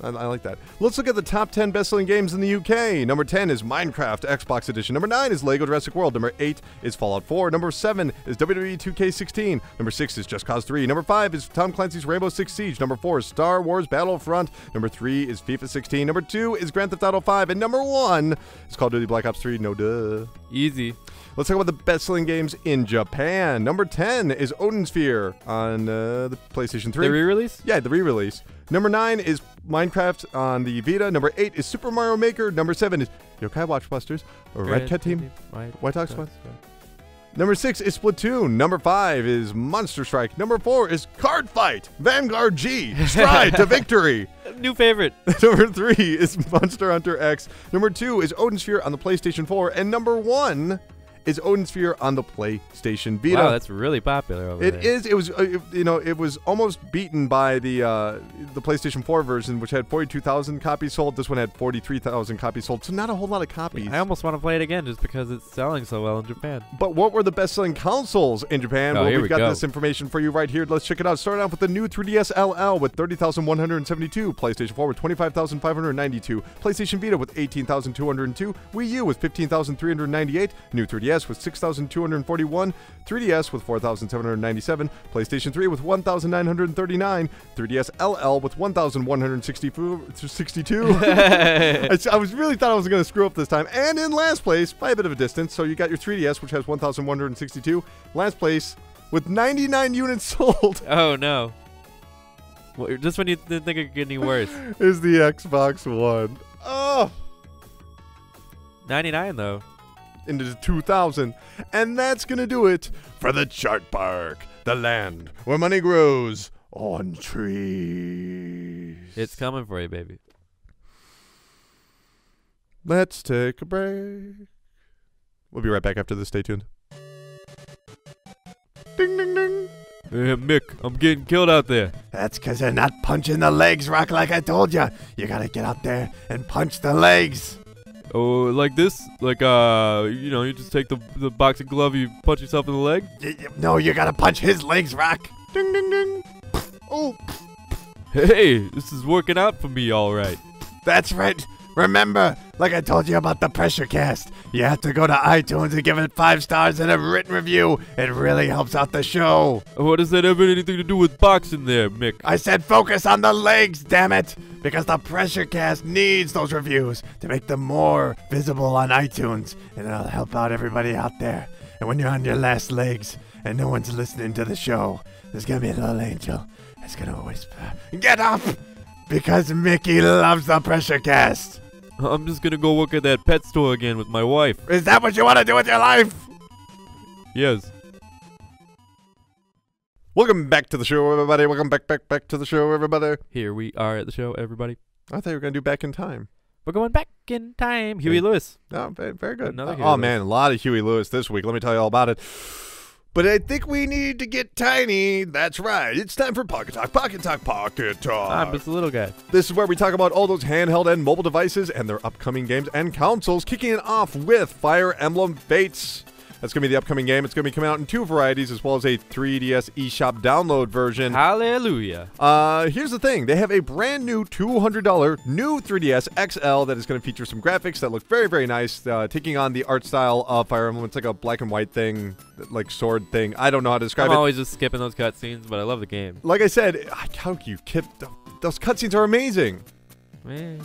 I, I like that. Let's look at the top 10 best-selling games in the UK. Number 10 is Minecraft Xbox Edition. Number 9 is Lego Jurassic World. Number 8 is Fallout 4. Number 7 is WWE 2K16. Number 6 is Just Cause 3. Number 5 is Tom Clancy's Rainbow Six Siege. Number 4 is Star Wars Battlefront. Number 3 is FIFA 16. Number 2 is Grand Theft Auto 5. And number 1 is Call of Duty Black Ops 3. No duh. Easy. Let's talk about the best-selling games in Japan. Number 10 is Odin Sphere on uh, the PlayStation 3. The re-release? yeah, the re-release. Number 9 is Minecraft on the Vita. Number 8 is Super Mario Maker. Number 7 is Yokai Watch Busters or Red Cat Team. White, White Sox Squad. Number 6 is Splatoon. Number 5 is Monster Strike. Number 4 is Cardfight. Vanguard G. Stride to victory. New favorite. Number 3 is Monster Hunter X. Number 2 is Odin Sphere on the PlayStation 4. And number 1 is Odin Sphere on the PlayStation Vita. Wow, that's really popular over It there. is. It was. Uh, you know, it was almost beaten by the uh, the PlayStation 4 version, which had 42,000 copies sold. This one had 43,000 copies sold. So not a whole lot of copies. I almost want to play it again just because it's selling so well in Japan. But what were the best-selling consoles in Japan? Oh, well, we've we got go. this information for you right here. Let's check it out. Starting off with the new 3DS LL with 30,172, PlayStation 4 with 25,592, PlayStation Vita with 18,202, Wii U with 15,398, new 3DS with 6,241, 3DS with 4,797, PlayStation 3 with 1,939, 3DS LL with 1,162. I was really thought I was going to screw up this time. And in last place, by a bit of a distance, so you got your 3DS, which has 1,162. Last place with 99 units sold Oh no. Well, just when you didn't think it could get any worse. is the Xbox One. Oh, 99 though. Into the 2000. And that's going to do it for the Chart Park, the land where money grows on trees. It's coming for you, baby. Let's take a break. We'll be right back after this. Stay tuned. Ding, ding, ding. Hey, Mick, I'm getting killed out there. That's because you're not punching the legs, Rock, like I told you. You gotta get out there and punch the legs. Oh, like this? Like, uh, you know, you just take the, the boxing glove, you punch yourself in the leg? No, you gotta punch his legs, Rock. Ding, ding, ding. Oh, Hey, this is working out for me, all right. That's right. Remember, like I told you about the pressure cast, you have to go to iTunes and give it five stars and a written review. It really helps out the show. What does that have anything to do with boxing there, Mick? I said focus on the legs, damn it! Because the pressure cast needs those reviews to make them more visible on iTunes, and it'll help out everybody out there. And when you're on your last legs and no one's listening to the show, there's gonna be a little angel that's gonna whisper, "Get up!" Because Mickey loves the pressure cast. I'm just gonna go work at that pet store again with my wife. Is that what you want to do with your life? Yes. welcome back to the show, everybody. Welcome back, back, back to the show, everybody. Here we are at the show, everybody. I thought you were gonna do back in time. We're going back in time. Huey. Lewis. Oh, very, very good. Another Uh, Huey oh Lewis. man, a lot of Huey Lewis this week. Let me tell you all about it. But I think we need to get tiny. That's right. It's time for Pocket Talk. Pocket Talk. Pocket Talk. I'm just a little guy. This is where we talk about all those handheld and mobile devices and their upcoming games and consoles, kicking it off with Fire Emblem Fates. That's going to be the upcoming game. It's going to be coming out in two varieties as well as a 3DS eShop download version. Hallelujah. Uh, here's the thing. They have a brand new $200 new 3DS XL that is going to feature some graphics that look very, very nice, uh, taking on the art style of Fire Emblem. It's like a black and white thing, like sword thing. I don't know how to describe it. I'm always just skipping those cutscenes, but I love the game. like I said, I- how you kid, those cutscenes are amazing. Man.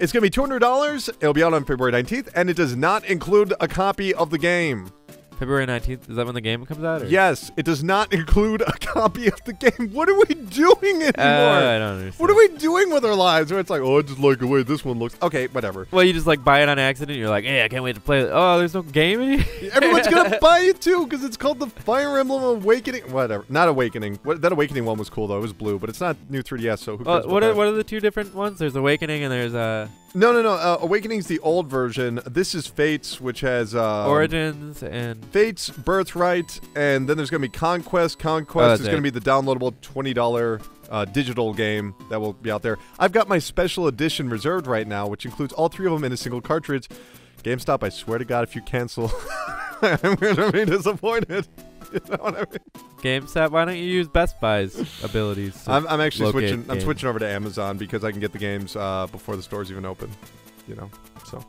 It's going to be $200. It'll be out on February 19th, and it does not include a copy of the game. February 19th. Is that when the game comes out? Or? Yes, it does not include a copy of the game. What are we doing anymore? Uh, I don't understand. what are we doing with our lives? Where it's like, oh, I just like the way this one looks. Okay, whatever. Well, you just like buy it on accident. You're like, hey, I can't wait to play it. Oh, there's no game in here. Everyone's gonna buy it too because it's called the Fire Emblem Awakening. Whatever, not Awakening. What, that Awakening one was cool though. It was blue, but it's not new 3DS. So who Well, cares? what about are what are the two different ones? There's Awakening and there's uh, No, no, no. Uh, Awakening's the old version. This is Fates, which has uh, Origins and Fates, Birthright, and then there's going to be Conquest. Conquest Oh, is going to be the downloadable $20 uh, digital game that will be out there. I've got my special edition reserved right now, which includes all three of them in a single cartridge. GameStop, I swear to God, if you cancel, I'm going to be disappointed. You know what I mean? GameStop. Why don't you use Best Buy's abilities? I'm, I'm actually switching. I'm switching over to Amazon because I can get the games uh, before the stores even open. You know, so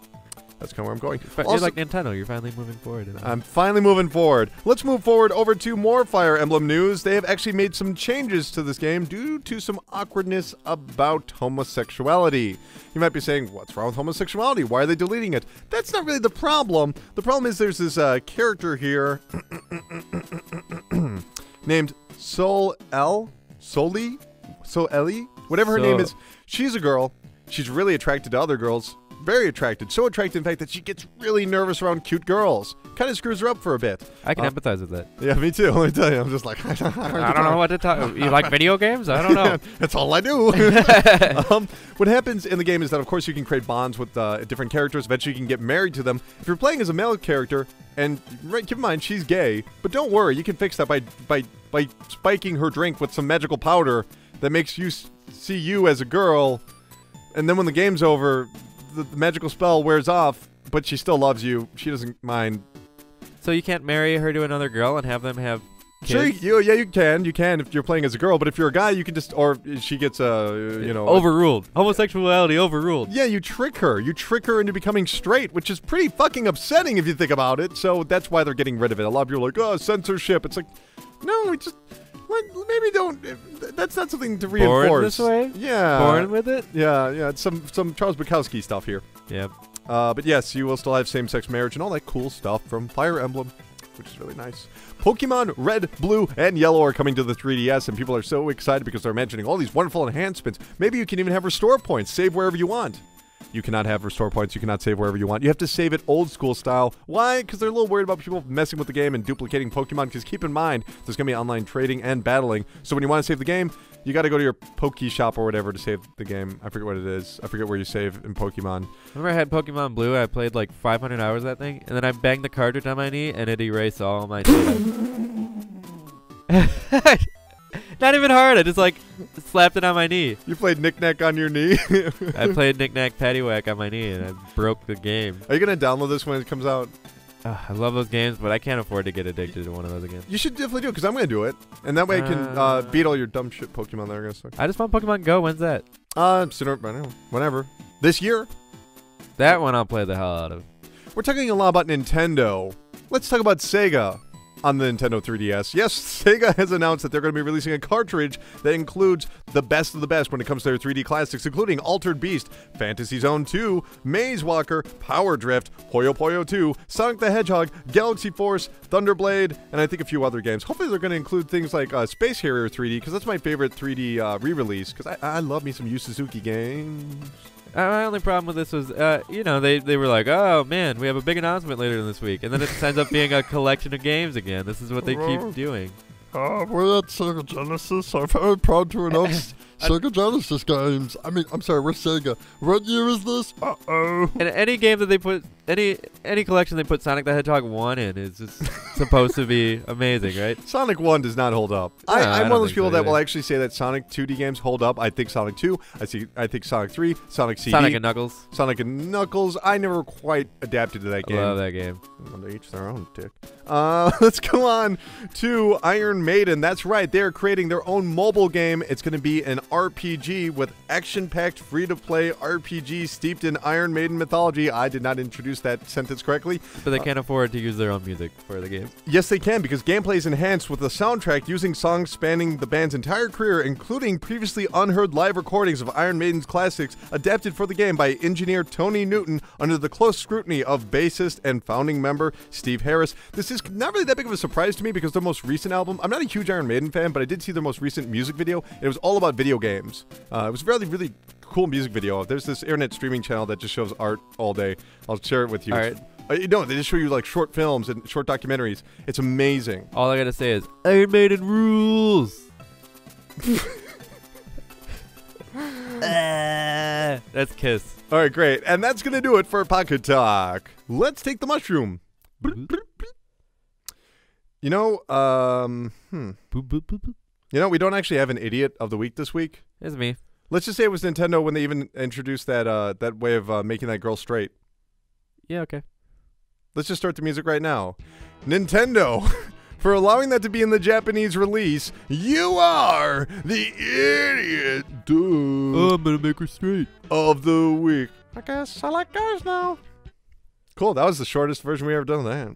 that's kind of where I'm going. But Also- you're like Nintendo. You're finally moving forward. I'm finally moving forward. Let's move forward over to more Fire Emblem news. They have actually made some changes to this game due to some awkwardness about homosexuality. You might be saying, what's wrong with homosexuality? Why are they deleting it? That's not really the problem. The problem is there's this uh, character here named Sol L. Soli? Sol Ellie? Whatever her name is. She's a girl. She's really attracted to other girls. Very attracted. So attracted, in fact, that she gets really nervous around cute girls. Kind of screws her up for a bit. I can uh, empathize with that. Yeah, me too. Let me tell you. I'm just like, I don't, I don't know what to talk. You like video games? I don't know. That's all I do. um, what happens in the game is that, of course, you can create bonds with uh, different characters. Eventually, you can get married to them. If you're playing as a male character, and right, keep in mind she's gay, but don't worry, you can fix that by by by spiking her drink with some magical powder that makes you s- see you as a girl, and then when the game's over, the, the magical spell wears off. But she still loves you. She doesn't mind So you can't marry her to another girl and have them have kids? Sure, you, yeah, you can. You can if you're playing as a girl, but if you're a guy, you can just, or she gets a, you know, overruled. Homosexuality overruled. yeah, you trick her. You trick her into becoming straight, which is pretty fucking upsetting if you think about it. So that's why they're getting rid of it. A lot of people are like, oh, censorship. It's like, no, we just let, maybe don't. That's not something to reinforce. Born this way? Yeah. Born with it? Yeah, yeah. It's some some Charles Bukowski stuff here. Yep. Uh, but yes, you will still have same-sex marriage and all that cool stuff from Fire Emblem, which is really nice. Pokemon Red, Blue, and Yellow are coming to the 3DS, and people are so excited because they're mentioning all these wonderful enhancements. Maybe you can even have restore points, save wherever you want. You cannot have restore points. You cannot save wherever you want. You have to save it old school style. Why? Because they're a little worried about people messing with the game and duplicating Pokemon. Because keep in mind, there's going to be online trading and battling. So when you want to save the game, you got to go to your Poke Shop or whatever to save the game. I forget what it is. I forget where you save in Pokemon. Remember I had Pokemon Blue? I played like 500 hours of that thing, and then I banged the cartridge on my knee, and it erased all my data. Not even hard. I just like slapped it on my knee. You played Knick Knack on your knee. I played Knick Knack Paddywhack on my knee, and I broke the game. Are you gonna download this when it comes out? Ugh, I love those games, but I can't afford to get addicted to one of those again. You should definitely do it because I'm gonna do it, and that way I can uh, Uh, beat all your dumb shit Pokemon that are gonna suck. I just want Pokemon Go. When's that? Uh, sooner, I don't know, whenever. This year, That one I'll play the hell out of. we're talking a lot about Nintendo. Let's talk about Sega on the Nintendo 3DS. Yes, Sega has announced that they're going to be releasing a cartridge that includes the best of the best when it comes to their 3D classics, including Altered Beast, Fantasy Zone 2, Maze Walker, Power Drift, Puyo Puyo 2, Sonic the Hedgehog, Galaxy Force, Thunderblade, and I think a few other games. Hopefully, they're going to include things like uh, Space Harrier 3D because that's my favorite 3D uh, re-release. Because I, I love me some Yu Suzuki games. Uh, my only problem with this was, uh, you know, they, they were like, oh man, we have a big announcement later in this week, and then it ends up being a collection of games again. This is what they keep doing. Uh, we're at Sega Genesis. I'm very proud to announce Sega Genesis games. I mean, I'm sorry, we're Sega. What year is this? Uh oh. And any game that they put, any any collection they put Sonic the Hedgehog one in is just supposed to be amazing, right? Sonic 1 does not hold up. No, I, I I'm don't one of those people so that will actually say that Sonic 2D games hold up. I think Sonic 2, I see I think Sonic 3, Sonic CD, Sonic and Knuckles, Sonic and Knuckles. I never quite adapted to that game. I love that game. Well, to each their own, dick. Uh, let's go on to Iron Maiden. That's right, they're creating their own mobile game. It's going to be an RPG with action-packed free-to-play RPG steeped in Iron Maiden mythology. I did not introduce that sentence correctly. But they can't afford to use their own music for the game. Yes, they can because gameplay is enhanced with a soundtrack using songs spanning the band's entire career, including previously unheard live recordings of Iron Maiden's classics adapted for the game by engineer Tony Newton under the close scrutiny of bassist and founding member Steve Harris. This is not really that big of a surprise to me because their most recent album, I'm not a huge Iron Maiden fan, but I did see their most recent music video. It was all about video games. Uh, it was really, really cool music video. There's this internet streaming channel that just shows art all day. I'll share it with you. All right. Uh, you know, they just show you like short films and short documentaries. It's amazing. All I gotta say is Iron Maiden rules. Ah, that's Kiss. All right, great. And that's going to do it for Pocket Talk. Let's take the mushroom. You know, um, hmm. You know, we don't actually have an idiot of the week this week. It's me. Let's just say it was Nintendo when they even introduced that uh, that way of uh, making that girl straight. Yeah, okay. Let's just start the music right now. Nintendo, for allowing that to be in the Japanese release, you are the idiot dude I'm gonna make her straight. of the week. I guess I like guys now. Cool. That was the shortest version we ever done of that.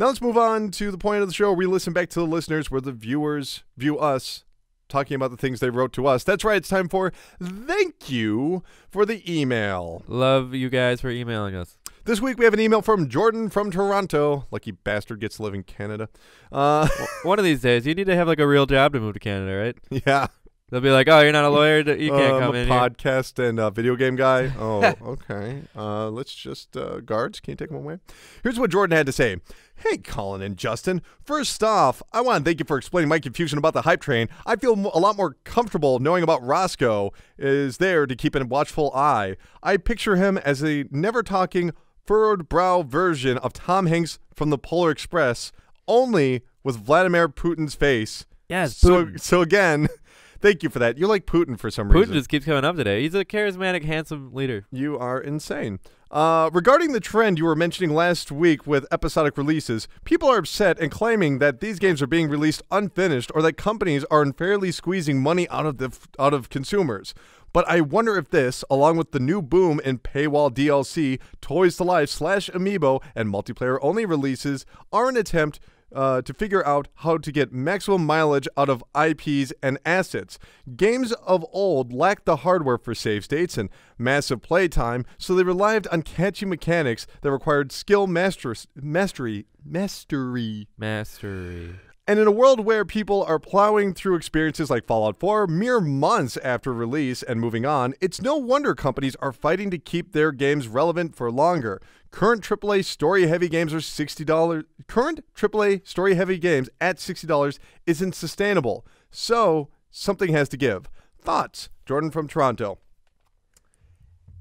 Now let's move on to the point of the show we listen back to the listeners, where the viewers view us talking about the things they wrote to us. That's right. It's time for thank you for the email. Love you guys for emailing us. This week we have an email from Jordan from Toronto. Lucky bastard gets to live in Canada. Uh, One of these days, you need to have like a real job to move to Canada, right? yeah. They'll be like, "Oh, you're not a lawyer. You can't Uh, come I'm a in here." podcast and uh, video game guy. Oh, okay. Uh, let's just uh, guards. Can you take them away? Here's what Jordan had to say. Hey, Colin and Justin. First off, I want to thank you for explaining my confusion about the hype train. I feel a lot more comfortable knowing about Roscoe is there to keep a watchful eye. I picture him as a never talking, furrowed brow version of Tom Hanks from the Polar Express, only with Vladimir Putin's face. Yes, So, Putin. so again, thank you for that. You're like Putin for some Putin reason. Putin just keeps coming up today. He's a charismatic, handsome leader. You are insane. Uh, regarding the trend you were mentioning last week with episodic releases, people are upset and claiming that these games are being released unfinished or that companies are unfairly squeezing money out of the out of consumers. But I wonder if this, along with the new boom in paywall DLC, Toys to Life slash Amiibo, and multiplayer only releases, are an attempt uh, to figure out how to get maximum mileage out of IPs and assets. Games of old lacked the hardware for save states and massive playtime, so they relied on catchy mechanics that required skill master- mastery. Mastery. Mastery. And in a world where people are plowing through experiences like Fallout 4 mere months after release and moving on, it's no wonder companies are fighting to keep their games relevant for longer. Current AAA story-heavy games are $60. Current AAA story-heavy games at $60 isn't sustainable. So, something has to give. Thoughts? Jordan from Toronto.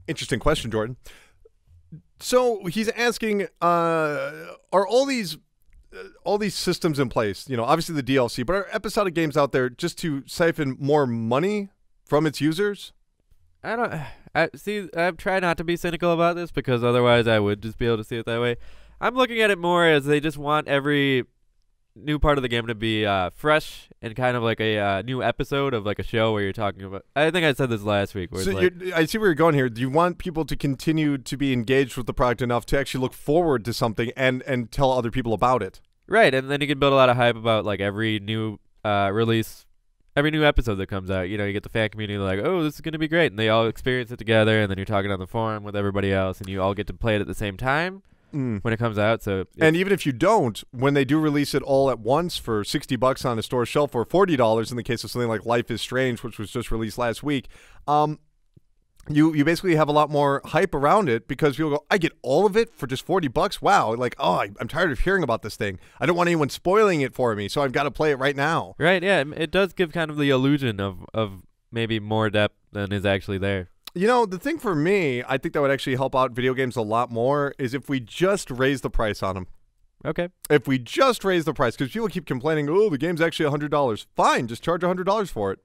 Interesting question, Jordan. So, he's asking uh, are all these all these systems in place, you know, obviously the DLC, but are episodic games out there just to siphon more money from its users? I don't. I see. I've tried not to be cynical about this because otherwise I would just be able to see it that way. I'm looking at it more as they just want every new part of the game to be uh, fresh and kind of like a uh, new episode of like a show where you're talking about. I think I said this last week. So like, you're, I see where you're going here. Do you want people to continue to be engaged with the product enough to actually look forward to something and and tell other people about it? right, and then you can build a lot of hype about like every new uh, release. Every new episode that comes out, you know, you get the fan community like, "Oh, this is gonna be great," and they all experience it together. And then you're talking on the forum with everybody else, and you all get to play it at the same time Mm. when it comes out. So And even if you don't, when they do release it all at once for 60 bucks on a store shelf or $40 in the case of something like Life is Strange, which was just released last week, um, you you basically have a lot more hype around it because people go, I get all of it for just 40 bucks. Wow. Like, oh, I, I'm tired of hearing about this thing. I don't want anyone spoiling it for me, so I've got to play it right now. Right, yeah, it- it does give kind of the illusion of of maybe more depth than is actually there. You know, the thing for me, I think that would actually help out video games a lot more is if we just raise the price on them. Okay. If we just raise the price, because people keep complaining, oh, the game's actually $100. Fine, just charge $100 for it.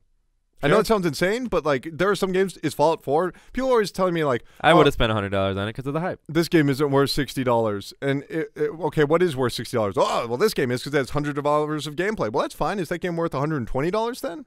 I know it sounds insane, but like there are some games, is Fallout 4? People are always telling me, like, I oh, would have spent hundred dollars on it because of the hype. this game isn't worth $60. And, it, it- okay, what is worth $60? Oh, well, this game is because it has hundreds of hours of gameplay. Well, that's fine. Is that game worth $120 then?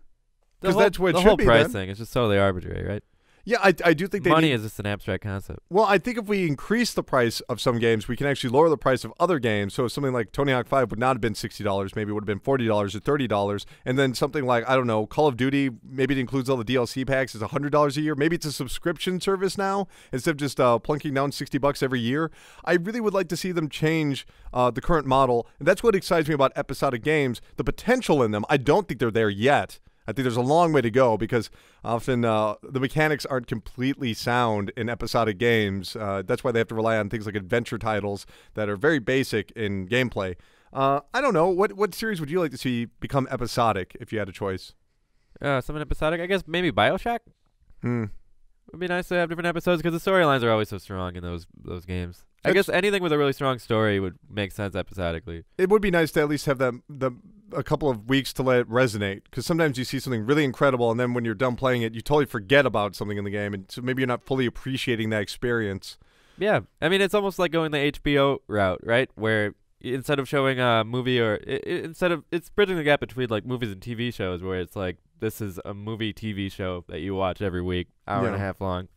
The 'Cause whole, that's what it the should whole be, price then. thing is just totally arbitrary, right? Yeah, I, I do think they Money need- is just an abstract concept. Well, I think if we increase the price of some games, we can actually lower the price of other games. So something like Tony Hawk 5 would not have been $60, maybe it would have been $40 or $30. And then something like, I don't know, Call of Duty, maybe it includes all the DLC packs, is $100 a year. Maybe it's a subscription service now instead of just uh, plunking down 60 bucks every year. I really would like to see them change uh, the current model. And that's what excites me about episodic games, the potential in them. I don't think they're there yet. I think there's a long way to go because often uh, the mechanics aren't completely sound in episodic games. Uh, that's why they have to rely on things like adventure titles that are very basic in gameplay. Uh, I don't know what what series would you like to see become episodic if you had a choice? Uh, something episodic. I guess maybe Bioshock Hmm. would be nice to have different episodes because the storylines are always so strong in those those games. I guess anything with a really strong story would make sense episodically. It would be nice to at least have that the a couple of weeks to let it resonate because sometimes you see something really incredible and then when you're done playing it, you totally forget about something in the game, and so maybe you're not fully appreciating that experience. Yeah, I mean it's almost like going the HBO route, right? Where instead of showing a movie or i i instead of it's bridging the gap between like movies and TV shows, where it's like this is a movie TV show that you watch every week, hour and a half long.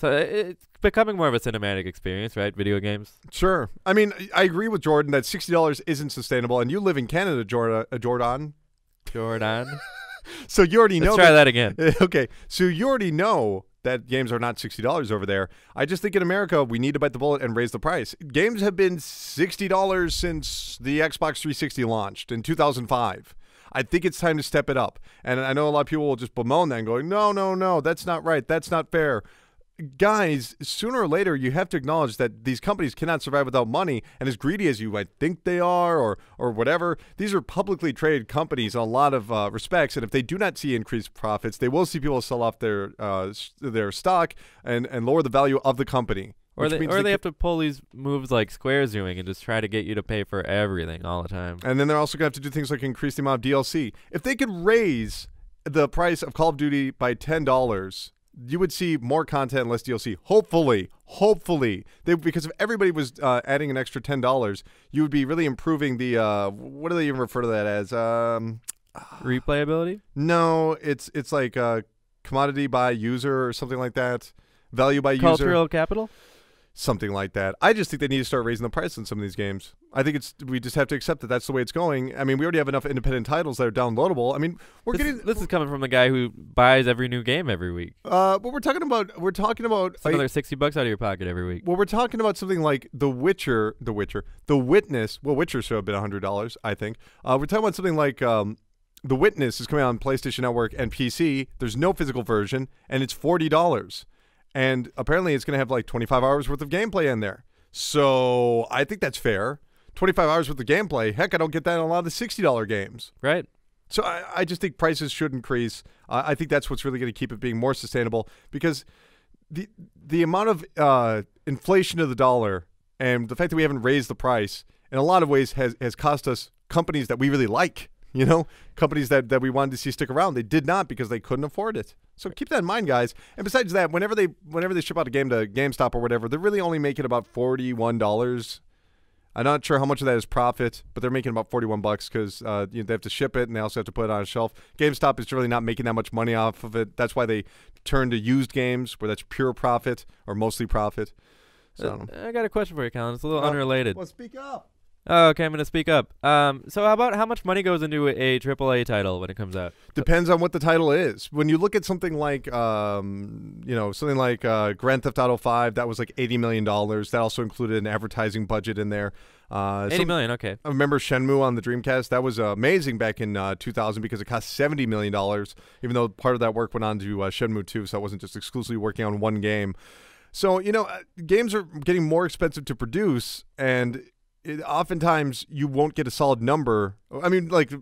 So it's becoming more of a cinematic experience, right? Video games. Sure. I mean, I agree with Jordan that sixty dollars isn't sustainable, and you live in Canada, Jordan. Uh, Jordan. Jordan, So you already let's know. try that again. okay, so you already know that games are not sixty dollars over there. I just think in America we need to bite the bullet and raise the price. Games have been sixty dollars since the Xbox 360 launched in 2005. I think it's time to step it up. And I know a lot of people will just bemoan that and going, no, no, no, that's not right. That's not fair. Guys, sooner or later, you have to acknowledge that these companies cannot survive without money. And as greedy as you might think they are, or or whatever, these are publicly traded companies in a lot of uh, respects. And if they do not see increased profits, they will see people sell off their uh, their stock and, and lower the value of the company. Or they or they ca- have to pull these moves like Square's doing and just try to get you to pay for everything all the time. And then they're also going to have to do things like increase the amount of DLC. If they could raise the price of Call of Duty by ten dollars, you would see more content, and less DLC. Hopefully, hopefully, they because if everybody was uh, adding an extra ten dollars, you would be really improving the uh, what do they even refer to that as? Um, Replayability? no, it's it's like uh, commodity by user or something like that. Value by user. Cultural capital? Something like that. I just think they need to start raising the price on some of these games. I think it's we just have to accept that that's the way it's going. I mean, we already have enough independent titles that are downloadable. I mean, we're This, getting this is coming from the guy who buys every new game every week. uh, but we're talking about we're talking about It's another sixty bucks out of your pocket every week. well, we're talking about something like The Witcher, The Witcher, The Witness. Well, Witcher should have been hundred dollars, I think. Uh, we're talking about something like um, The Witness is coming out on PlayStation Network and PC. There's no physical version, and it's forty dollars. And apparently, it's going to have like 25 hours worth of gameplay in there. So I think that's fair. 25 hours worth of gameplay. Heck, I don't get that in a lot of the $60 games. Right? So I, I just think prices should increase. Uh, I think that's what's really going to keep it being more sustainable because the the amount of uh, inflation of the dollar and the fact that we haven't raised the price in a lot of ways has has cost us companies that we really like. You know, companies that, that we wanted to see stick around. They did not because they couldn't afford it. So keep that in mind, guys. And besides that, whenever they whenever they ship out a game to GameStop or whatever, they're really only making about forty one dollars I'm not sure how much of that is profit, but they're making about 41 bucks because uh, you know, they have to ship it and they also have to put it on a shelf. GameStop is really not making that much money off of it. That's why they turn to used games where that's pure profit or mostly profit. So, I. Uh, I got a question for you, Colin. It's a little Uh, unrelated. Well, speak up. Oh, okay, I'm gonna speak up. Um, so how about how much money goes into a AAA title when it comes out? Depends on what the title is. When you look at something like, um, you know, something like uh, Grand Theft Auto 5, that was like $80 million. That also included an advertising budget in there. Uh, Eighty some- million. Okay. I remember Shenmue on the Dreamcast. That was uh, amazing back in uh, 2000 because it cost 70 million dollars. Even though part of that work went on to uh, Shenmue 2, so it wasn't just exclusively working on one game. So you know, uh, games are getting more expensive to produce, and it, oftentimes you won't get a solid number. I mean, like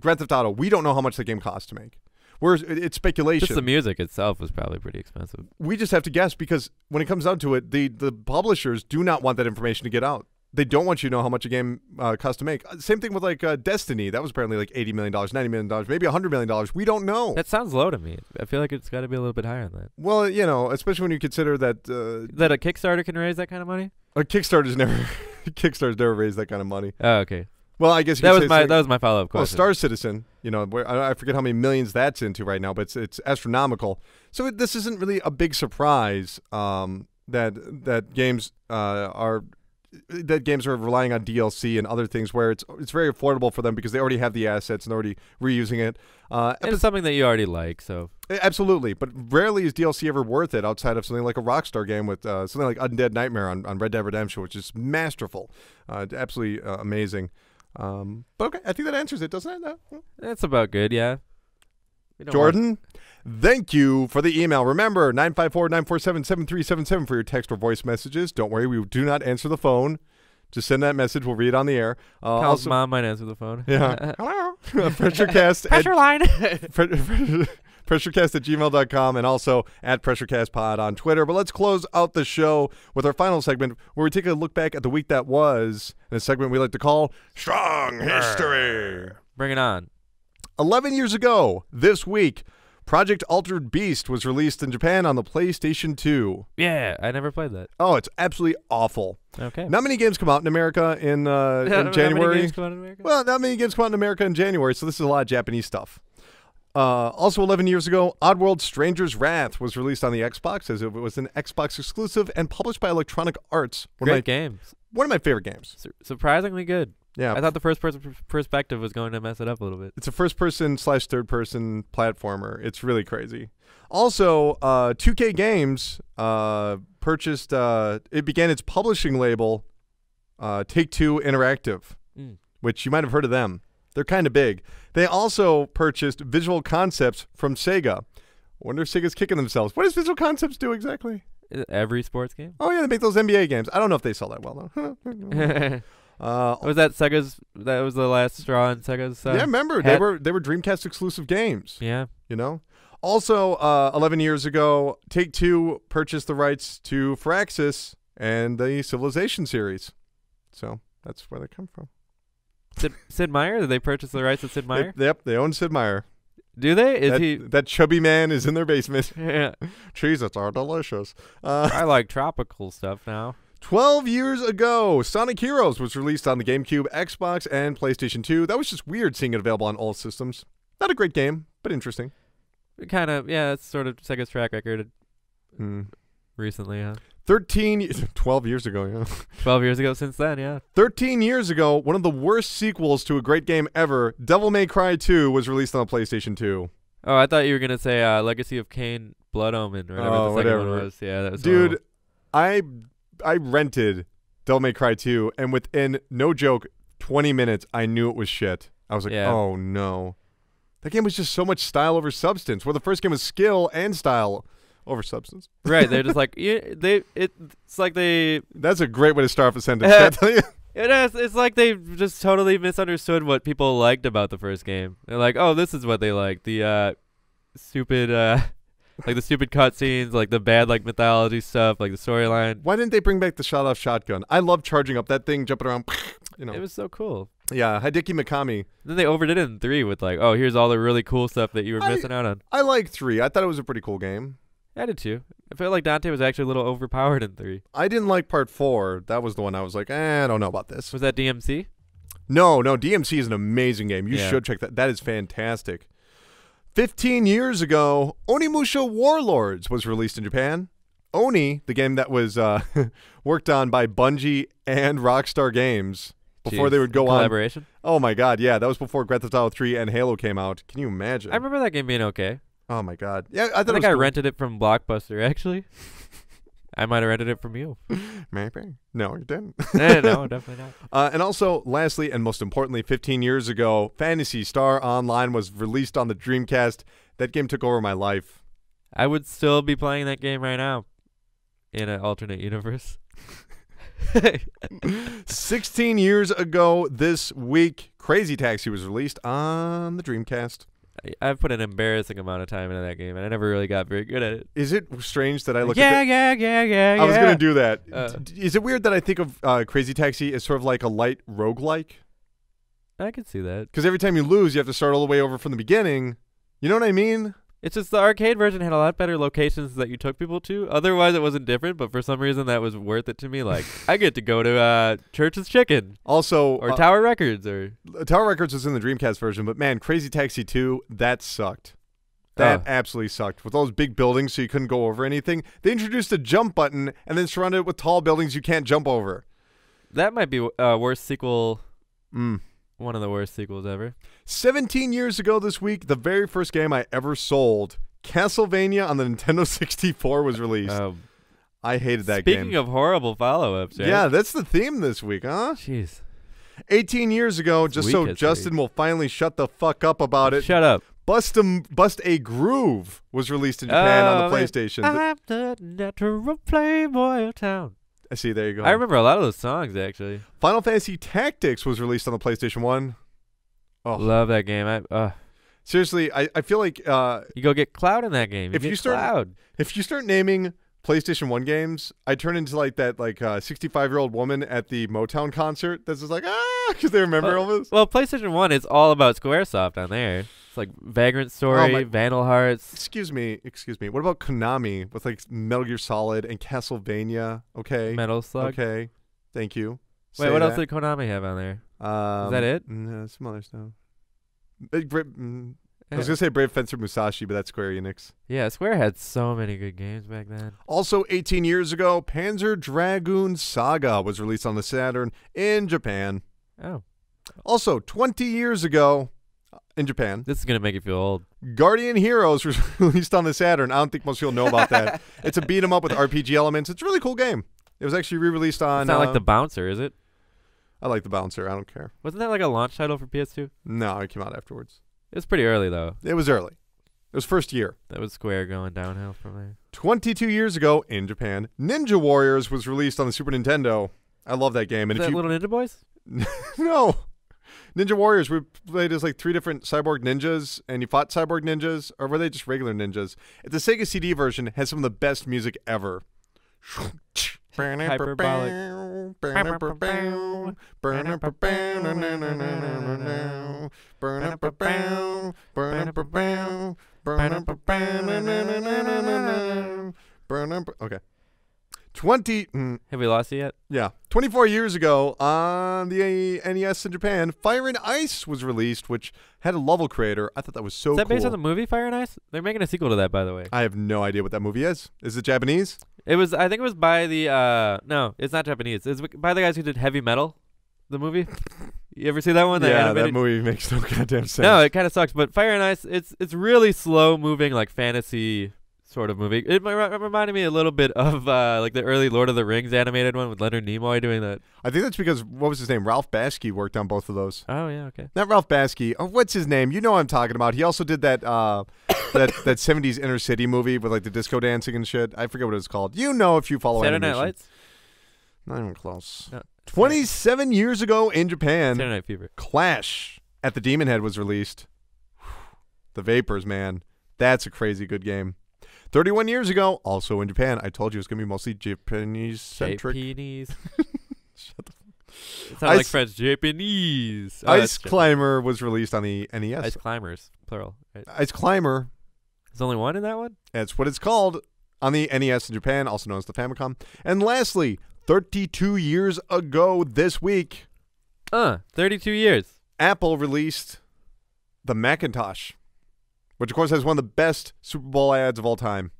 Grand Theft Auto, we don't know how much the game costs to make. Whereas it- it's speculation Just the music itself was probably pretty expensive. we just have to guess because when it comes down to it, the the publishers do not want that information to get out. They don't want you to know how much a game uh, costs to make. Uh, Same thing with like uh, Destiny. That was apparently like eighty million dollars, ninety million dollars, maybe hundred million dollars. We don't know. That sounds low to me. I feel like it's got to be a little bit higher than that. well, you know, especially when you consider that uh, That a Kickstarter can raise that kind of money? a Kickstarter's never Kickstarter's never raised that kind of money. Oh, okay. Well, I guess you that was my that was my follow up Well, question. Star Citizen, you know, where, I I forget how many millions that's into right now, but it's, it's astronomical. So it, this isn't really a big surprise um, that that games uh, are that games are relying on DLC and other things where it's it's very affordable for them because they already have the assets and already reusing it. Uh, And it's something that you already like, so Absolutely, but rarely is DLC ever worth it outside of something like a Rockstar game with uh, something like Undead Nightmare on, on Red Dead Redemption, which is masterful, uh, absolutely uh, amazing. Um, but okay, I think that answers it, doesn't it? No? that's about good. Yeah. We want- Jordan, thank you for the email. Remember, 954 947 7377 for your text or voice messages. Don't worry, we do not answer the phone. Just send that message. We'll read it on the air. Uh, Kyle's also, mom might answer the phone. Yeah. Hello. Pressurecast at Pressure line. Pressurecast at gmail.com and also at pressurecastpod on Twitter. But let's close out the show with our final segment where we take a look back at the week that was in a segment we like to call Strong History. Bring it on. 11 years ago, this week, Project Altered Beast was released in Japan on the PlayStation 2. Yeah, I never played that. Oh, it's absolutely awful. Okay. Not many games come out in America in, uh, in many January. games come out in America? Well, not many games come out in America in January, so this is a lot of Japanese stuff. Uh, also, 11 years ago, Oddworld Stranger's Wrath was released on the Xbox as it was an Xbox exclusive and published by Electronic Arts. One, Great of, my, games. one of my favorite games. Sur- surprisingly good. Yeah, I thought the first person perspective was going to mess it up a little bit. it's a first person slash third person platformer. It's really crazy. Also, uh, 2K Games uh, purchased, uh, it began its publishing label, uh, Take Two Interactive. Mm. which you might have heard of them. They're kind of big. They also purchased Visual Concepts from Sega. Wonder if Sega's kicking themselves. What does Visual Concepts do exactly? Every sports game. Oh yeah, they make those NBA games. I don't know if they sell that well though. uh, was that Sega's? That was the last straw in Sega's. Uh, yeah, remember they were they were Dreamcast exclusive games. Yeah. You know. Also, uh, 11 years ago, Take Two purchased the rights to Firaxis and the Civilization series. So that's where they come from. Sid, Sid Meier? Did they purchase the rights of Sid Meier? They, yep, they own Sid Meier. Do they? Is that, he? that chubby man is in their basement. Yeah. Cheez-Its are delicious. Uh, I like tropical stuff now. 12 years ago, Sonic Heroes was released on the GameCube, Xbox, and PlayStation 2. That was just weird seeing it available on all systems. Not a great game, but interesting. Kind of. Yeah, that's sort of Sega's track record Hmm. recently. Huh? 13, y- 12 years ago, yeah. Twelve years ago since then. Yeah. 13 years ago, one of the worst sequels to a great game ever, Devil May Cry 2, was released on the PlayStation 2. Oh, I thought you were gonna say uh, Legacy of Kain, Blood Omen, or whatever Oh, the second one whatever. was. Yeah, that was Dude, horrible. I I rented Devil May Cry 2, and within, no joke, 20 minutes, I knew it was shit. I was like, Yeah. oh no. That game was just so much style over substance, where the first game was skill and style over substance. right. They're just like yeah, they. It, it's like they. That's a great way to start off a sentence. tell you? It is. It's like they just totally misunderstood what people liked about the first game. They're like, oh, this is what they like. The uh, stupid, uh, like the stupid cutscenes, like the bad like mythology stuff, like the storyline. Why didn't they bring back the shot off shotgun? I love charging up that thing, jumping around. You know, It was so cool. yeah, Hideki Mikami. Then they overdid it in three with like, oh, here's all the really cool stuff that you were I- missing out on. I like three. I thought it was a pretty cool game. I did too. I felt like Dante was actually a little overpowered in three. I didn't like part four. That was the one I was like, eh, I don't know about this. Was that DMC? No, no, DMC is an amazing game. You Yeah. should check that. That is fantastic. 15 years ago, Onimusha Warlords was released in Japan. Oni, the game that was uh, worked on by Bungie and Rockstar Games before Jeez. they would go In on. collaboration. Oh my god, yeah, that was before Grand Theft Auto 3 and Halo came out. Can you imagine? I remember that game being okay. oh my god. Yeah, I I think was I cool. rented it from Blockbuster actually. I might have rented it from you. Maybe. No, you didn't. Eh, no, definitely not. Uh, and also, lastly, and most importantly, 15 years ago, Phantasy Star Online was released on the Dreamcast. That game took over my life. I would still be playing that game right now in an alternate universe. 16 years ago this week, Crazy Taxi was released on the Dreamcast. I've put an embarrassing amount of time into that game, and I never really got very good at it. Is it strange that I look yeah, at yeah, yeah, yeah, the, I was going to do that. Uh. Is it weird that I think of uh, Crazy Taxi as sort of like a light roguelike? I could see that. Because every time you lose, you have to start all the way over from the beginning. You know what I mean? It's just the arcade version had a lot better locations that you took people to. Otherwise, it wasn't different. But for some reason, that was worth it to me. Like I get to go to uh, Church's Chicken Also, or uh, Tower Records or Tower Records was in the Dreamcast version, but man, Crazy Taxi 2, that sucked. That Oh. absolutely sucked. With all those big buildings so you couldn't go over anything. They introduced a jump button and then surrounded it with tall buildings you can't jump over. that might be uh, worst sequel. Mm. One of the worst sequels ever. 17 years ago this week, the very first game I ever sold, Castlevania on the Nintendo 64 was released. Um, I hated that speaking game. Speaking of horrible follow-ups, right? Yeah, that's the theme this week, huh? Jeez. 18 years ago, It's just so. Justin will finally shut the fuck up about it. Shut up. Bust a, Bust a Groove was released in Japan on Oh, the man. PlayStation. I'm the natural playboy of town. I see, there you go. I remember a lot of those songs actually. Final Fantasy Tactics was released on the PlayStation 1. Oh, Love that game. I uh, seriously, I, I feel like uh, you go get Cloud in that game. If get you start- Cloud, if you start naming PlayStation 1 games, I turn into like that like 65 year old woman at the Motown concert that's just like, ah, because they remember Well- Elvis. well, PlayStation One is all about SquareSoft on there. It's like Vagrant Story, my- Vandal Hearts. Excuse me, excuse me. What about Konami with like Metal Gear Solid and Castlevania? Okay. Metal Slug. Okay. Thank you. Wait, Say what else did Konami have on there? Um, that it? No, some other stuff. Big Bra- mm, I was gonna say Brave Fencer Musashi, but that's Square Enix. Yeah, Square had so many good games back then. Also, 18 years ago, Panzer Dragoon Saga was released on the Saturn in Japan. Oh, Also, 20 years ago, uh, in Japan, this is gonna make you feel old. Guardian Heroes was released on the Saturn. I don't think most people know about that. it's a beat 'em up with RPG elements. It's a really cool game. It was actually re-released on. It's not like uh, the Bouncer, is it? I like the bouncer. I don't care. Wasn't that like a launch title for PS2? No, it came out afterwards. It was pretty early though. It was early. It was first year. That was Square going downhill from there. 22 years ago in Japan, Ninja Warriors was released on the Super Nintendo. I love that game. And Is if that you Little Ninja Boys? no, Ninja Warriors, we played as like three different cyborg ninjas, and you fought cyborg ninjas, or were they just regular ninjas? The Sega CD version has some of the best music ever. Hyperbolic. Okay. 20 mm, Have we lost it yet? yeah, 24 years ago on the NES in Japan, Fire and Ice was released, which had a level creator. I thought that was so is that cool. based on the movie Fire and Ice? They're making a sequel to that, by the way. I have no idea what that movie is. Is it Japanese? It was, I think it was by the, uh, no, it's not Japanese. It's by the guys who did Heavy Metal, the movie. You ever see that one? Yeah, animated- that movie makes no goddamn sense. No, it kind of sucks. But Fire and Ice, it's it's really slow moving, like fantasy sort of movie. It reminded me a little bit of uh, like the early Lord of the Rings animated one with Leonard Nimoy doing that. I think that's because what was his name? Ralph Bakshi worked on both of those. Oh yeah, okay. Not Ralph Bakshi. Oh, what's his name? You know what I'm talking about. He also did that uh that that 70s inner city movie with like the disco dancing and shit. I forget what it's called. You know if you follow Saturday Night animation. Lights. Not even close. No, 27 years ago in Japan, Saturday Night Fever. Clash at the Demon Head was released. The Vapors, man. That's a crazy good game. 31 years ago, also in Japan. I told you it's going to be mostly Japanese centric. Japanese. Shut the It sounds like French. Japanese. Oh, Ice. Climber was released on the NES. Ice climbers, plural. Right? Ice Climber, There's only one in that one. that's what it's called on the NES in Japan, also known as the Famicom. And lastly, 32 years ago this week, Uh, 32 years. Apple released the Macintosh, which of course has one of the best Super Bowl ads of all time.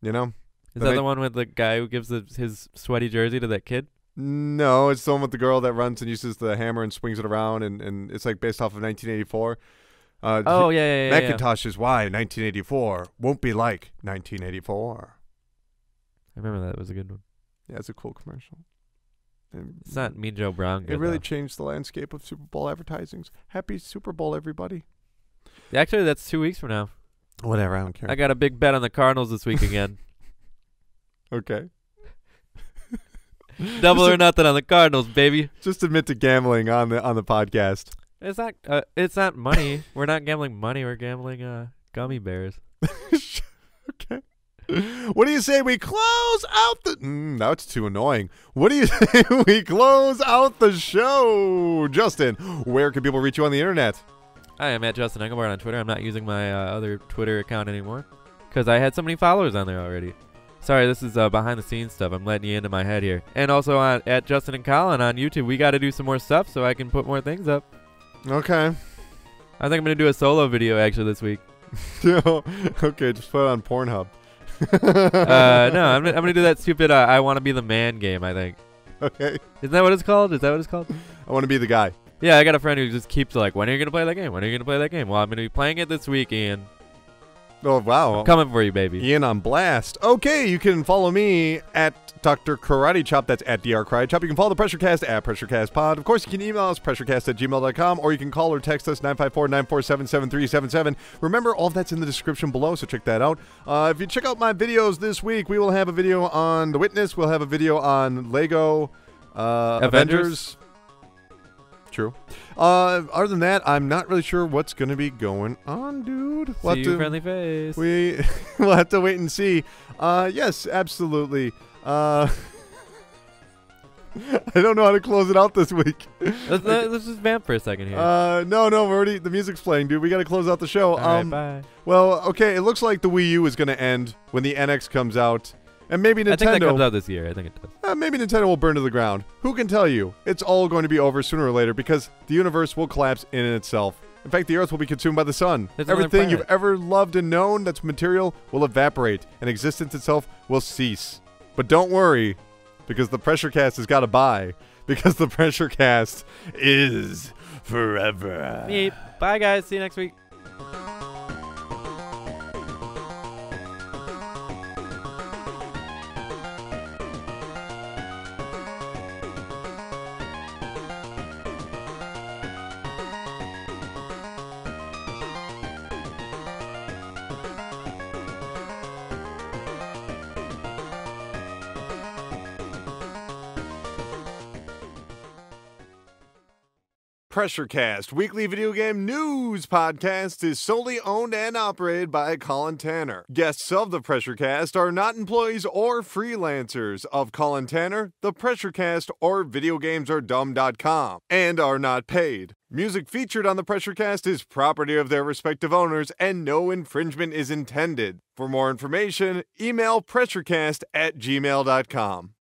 You know? Is The that the one with the guy who gives the, his sweaty jersey to that kid? No, it's the one with the girl that runs and uses the hammer and swings it around, and, and it's like based off of 1984. Uh, Oh yeah, yeah, yeah. yeah. Macintosh is why 1984 won't be like 1984. I remember that was a good one. Yeah, it's a cool commercial. And It's not Mean Joe Brown. It really though. changed the landscape of Super Bowl advertisings. Happy Super Bowl, everybody. Actually, that's two weeks from now. Whatever, I don't care. I got a big bet on the Cardinals this week again. okay. Double or nothing on the Cardinals, baby. Just admit to gambling on the on the podcast. It's not. Uh, it's not money. we're not gambling money. We're gambling uh, gummy bears. okay. What do you say we close out the? Mm, that's too annoying. What do you say we close out the show, Justin? Where can people reach you on the internet? I am at Justin Engelbart on Twitter. I'm not using my uh, other Twitter account anymore because I had so many followers on there already. Sorry, this is uh, behind the scenes stuff. I'm letting you into my head here. And also on at Justin and Colin on YouTube. We got to do some more stuff so I can put more things up. Okay. I think I'm gonna do a solo video actually this week. okay, just put it on Pornhub. uh, no, I'm, I'm gonna do that stupid uh, I want to be the man game. I think. Okay. Isn't that what it's called? Is that what it's called? I want to be the guy. Yeah, I got a friend who just keeps like, when are you gonna play that game? When are you gonna play that game? Well, I'm gonna be playing it this week, Ian. Oh wow. I'm coming for you, baby. Ian on blast. Okay, you can follow me at Dr. Karate Chop. That's at Dr. Karate Chop. You can follow the Pressurecast at PressureCastPod. Of course, you can email us, pressurecast at gmail.com, or you can call or text us 954-947-7377. Remember, all of that's in the description below, so check that out. Uh, if you check out my videos this week, we will have a video on The Witness. We'll have a video on Lego uh, Avengers. Avengers. True. Uh, other than that, I'm not really sure what's going to be going on, dude. We'll See have you, to- friendly face. we we'll have to wait and see. Uh, yes, absolutely. Uh, I don't know how to close it out this week. let's, let's just vamp for a second here. Uh, no, no, we're already the music's playing, dude. We got to close out the show. All right, um, bye. well, okay. It looks like the Wii U is going to end when the NX comes out, and maybe I think that Nintendo. comes out this year. I think it does. uh, maybe Nintendo will burn to the ground. Who can tell you? It's all going to be over sooner or later because the universe will collapse in itself. In fact, the Earth will be consumed by the sun. There's Everything you've ever loved and known that's material will evaporate, and existence itself will cease. But don't worry, because the pressure cast has got to buy. Because the pressure cast is forever. Meep. Bye, guys. See you next week. PressureCast, weekly video game news podcast, is solely owned and operated by Colin Tanner. Guests of the PressureCast are not employees or freelancers of Colin Tanner, the PressureCast, or VideoGamesAreDumb.com, and are not paid. Music featured on the PressureCast is property of their respective owners, and no infringement is intended. For more information, email pressurecast at gmail.com.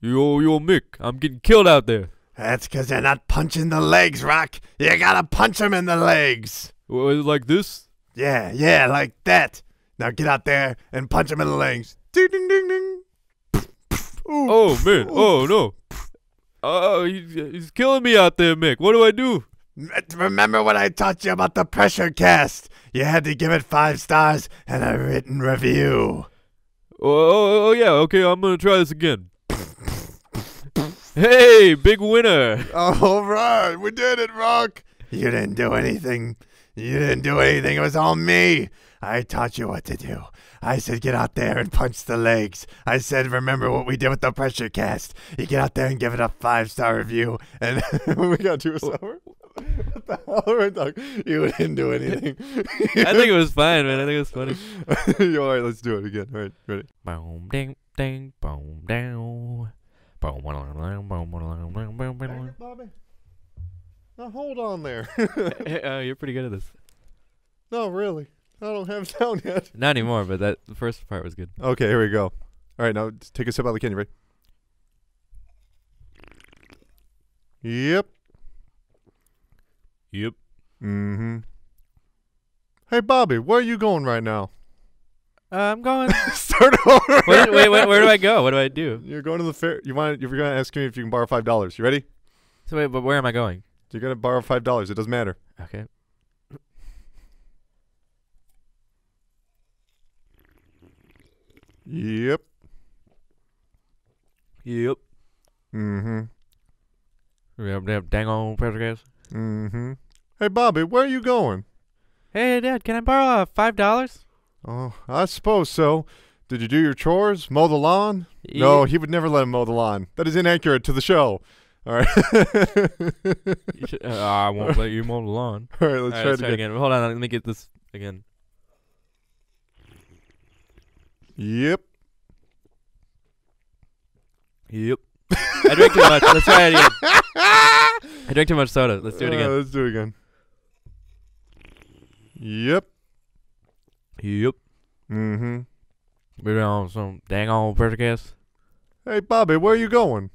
Yo, yo, Mick. I'm getting killed out there. That's because they're not punching the legs, Rock. You gotta punch them in the legs. Like this? Yeah, yeah, like that. Now get out there and punch them in the legs. Ding, ding, ding, ding. Oh, man. Oh, no. Oh, he's, killing me out there, Mick. What do I do? Remember what I taught you about the pressure cast? You had to give it five stars and a written review. Oh, oh, oh, oh yeah. Okay, I'm going to try this again. Hey, big winner. All right, we did it, Rock. You didn't do anything. You didn't do anything. It was all me. I taught you what to do. I said get out there and punch the legs. I said remember what we did with the pressure cast. You get out there and give it a five star review, and we got to a summer. What the hell are we talking? you didn't do anything. I think it was fine, man. I think it was funny. All right, let's do it again. All right, ready? Boom, ding, ding, boom, down. Bobby. Now hold on there. Uh, you're pretty good at this. no, really. I don't have it down yet. Not anymore, but that the first part was good. Okay, here we go. All right, now take a sip out of the can. You ready? Yep. Yep. Mm-hmm. Hey, Bobby, where are you going right now? Uh, I'm going. Start over. wait, wait, wait, where do I go? What do I do? You're going to the fair. You want? You're going to ask me if you can borrow five dollars. You ready? So wait, but where am I going? You're going to borrow five dollars. It doesn't matter. Okay. Yep. Yep. Mm-hmm. We have, have dang on pressure gas. Mm-hmm. Hey, Bobby, where are you going? Hey, Dad, can I borrow uh, five dollars? Oh, I suppose so. Did you do your chores? Mow the lawn? No, he would never let him mow the lawn. That is inaccurate to the show. All right. Should, uh, I won't let you mow the lawn. All right, let's All right, try let's it try again. again. Hold on, let me get this again. Yep. Yep. I drank too much. Let's try it again. I drank too much soda. Let's do it Uh, again. let's do it again. Yep. Yep. Mm-hmm. We're on some dang old podcast. Hey, Bobby, where are you going?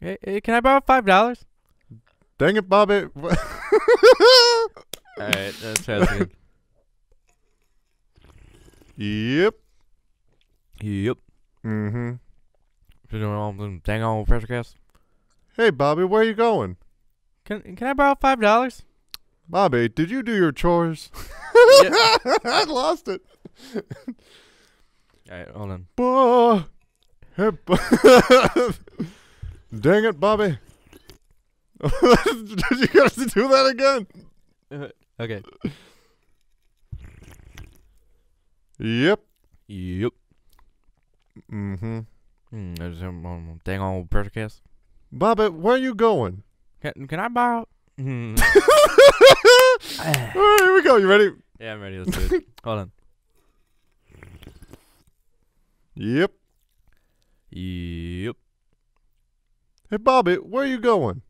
Hey, hey, can I borrow five dollars? Dang it, Bobby. All right, that's good. yep. Yep. Mm-hmm. We're doing all some dang old pressure cast. Hey, Bobby, where are you going? Can can I borrow five dollars? Bobby, did you do your chores? I lost it. All right, hold on. Bah. Dang it, Bobby. did you have to do that again? okay. Yep. Yep. Mm-hmm. Hmm, um, dang old pressure cast. Bobby, where are you going? Can can I borrow? Hmm. All right, here we go. You ready? yeah, I'm ready. Let's do it. Hold on. Yep. Yep. Hey, Bobby, where are you going?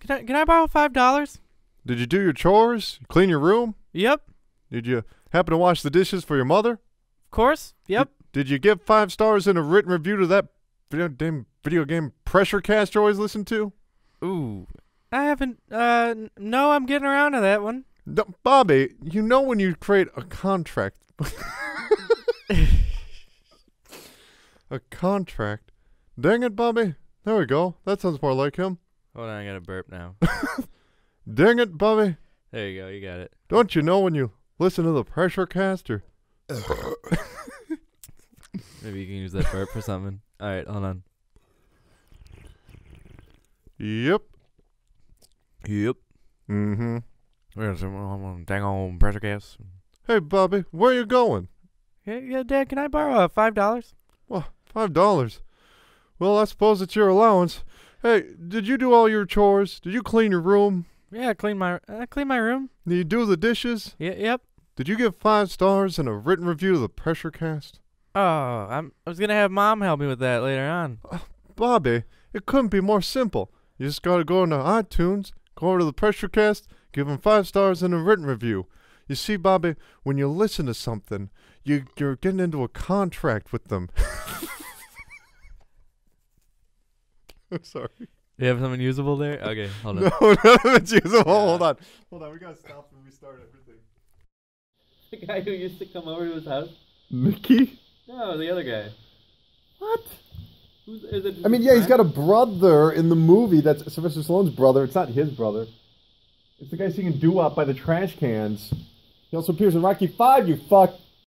Can I can I borrow five dollars? Did you do your chores? Clean your room? Yep. Did you happen to wash the dishes for your mother? Of course. Yep. Did you give five stars in a written review to that video game, video game pressure cast you always listen to? Ooh. I haven't. Uh, no, I'm getting around to that one. No, Bobby, you know when you create a contract. a contract. Dang it, Bobby. There we go. That sounds more like him. Hold on, I got to burp now. Dang it, Bobby. there you go. You got it. Don't you know when you listen to the pressure caster? Maybe you can use that burp for something. All right, hold on. Yep. Yep. Mm-hmm. We're some um, dang old pressure gas. Hey, Bobby, where are you going? Yeah, yeah, Dad. Can I borrow uh, five dollars? Well, five dollars. Well, I suppose it's your allowance. Hey, did you do all your chores? Did you clean your room? Yeah, I clean my I clean my room. Did you do the dishes? Yeah, yep. Did you give five stars and a written review to the pressure cast? Oh, I'm. I was gonna have Mom help me with that later on. Bobby, it couldn't be more simple. You just gotta go into iTunes, go over to the pressure cast, give them five stars and a written review. You see, Bobby, when you listen to something, you you're getting into a contract with them. I'm sorry. You have something usable there? Okay, hold on. No, none of usable. Hold on. Hold on. We gotta stop and restart everything. The guy who used to come over to his house? Mickey? No, the other guy. What? Who's, is it I mean, yeah, he's got a brother in the movie that's Sylvester Stallone's brother. It's not his brother. It's the guy singing doo wop by the trash cans. He also appears in Rocky Five. You fuck.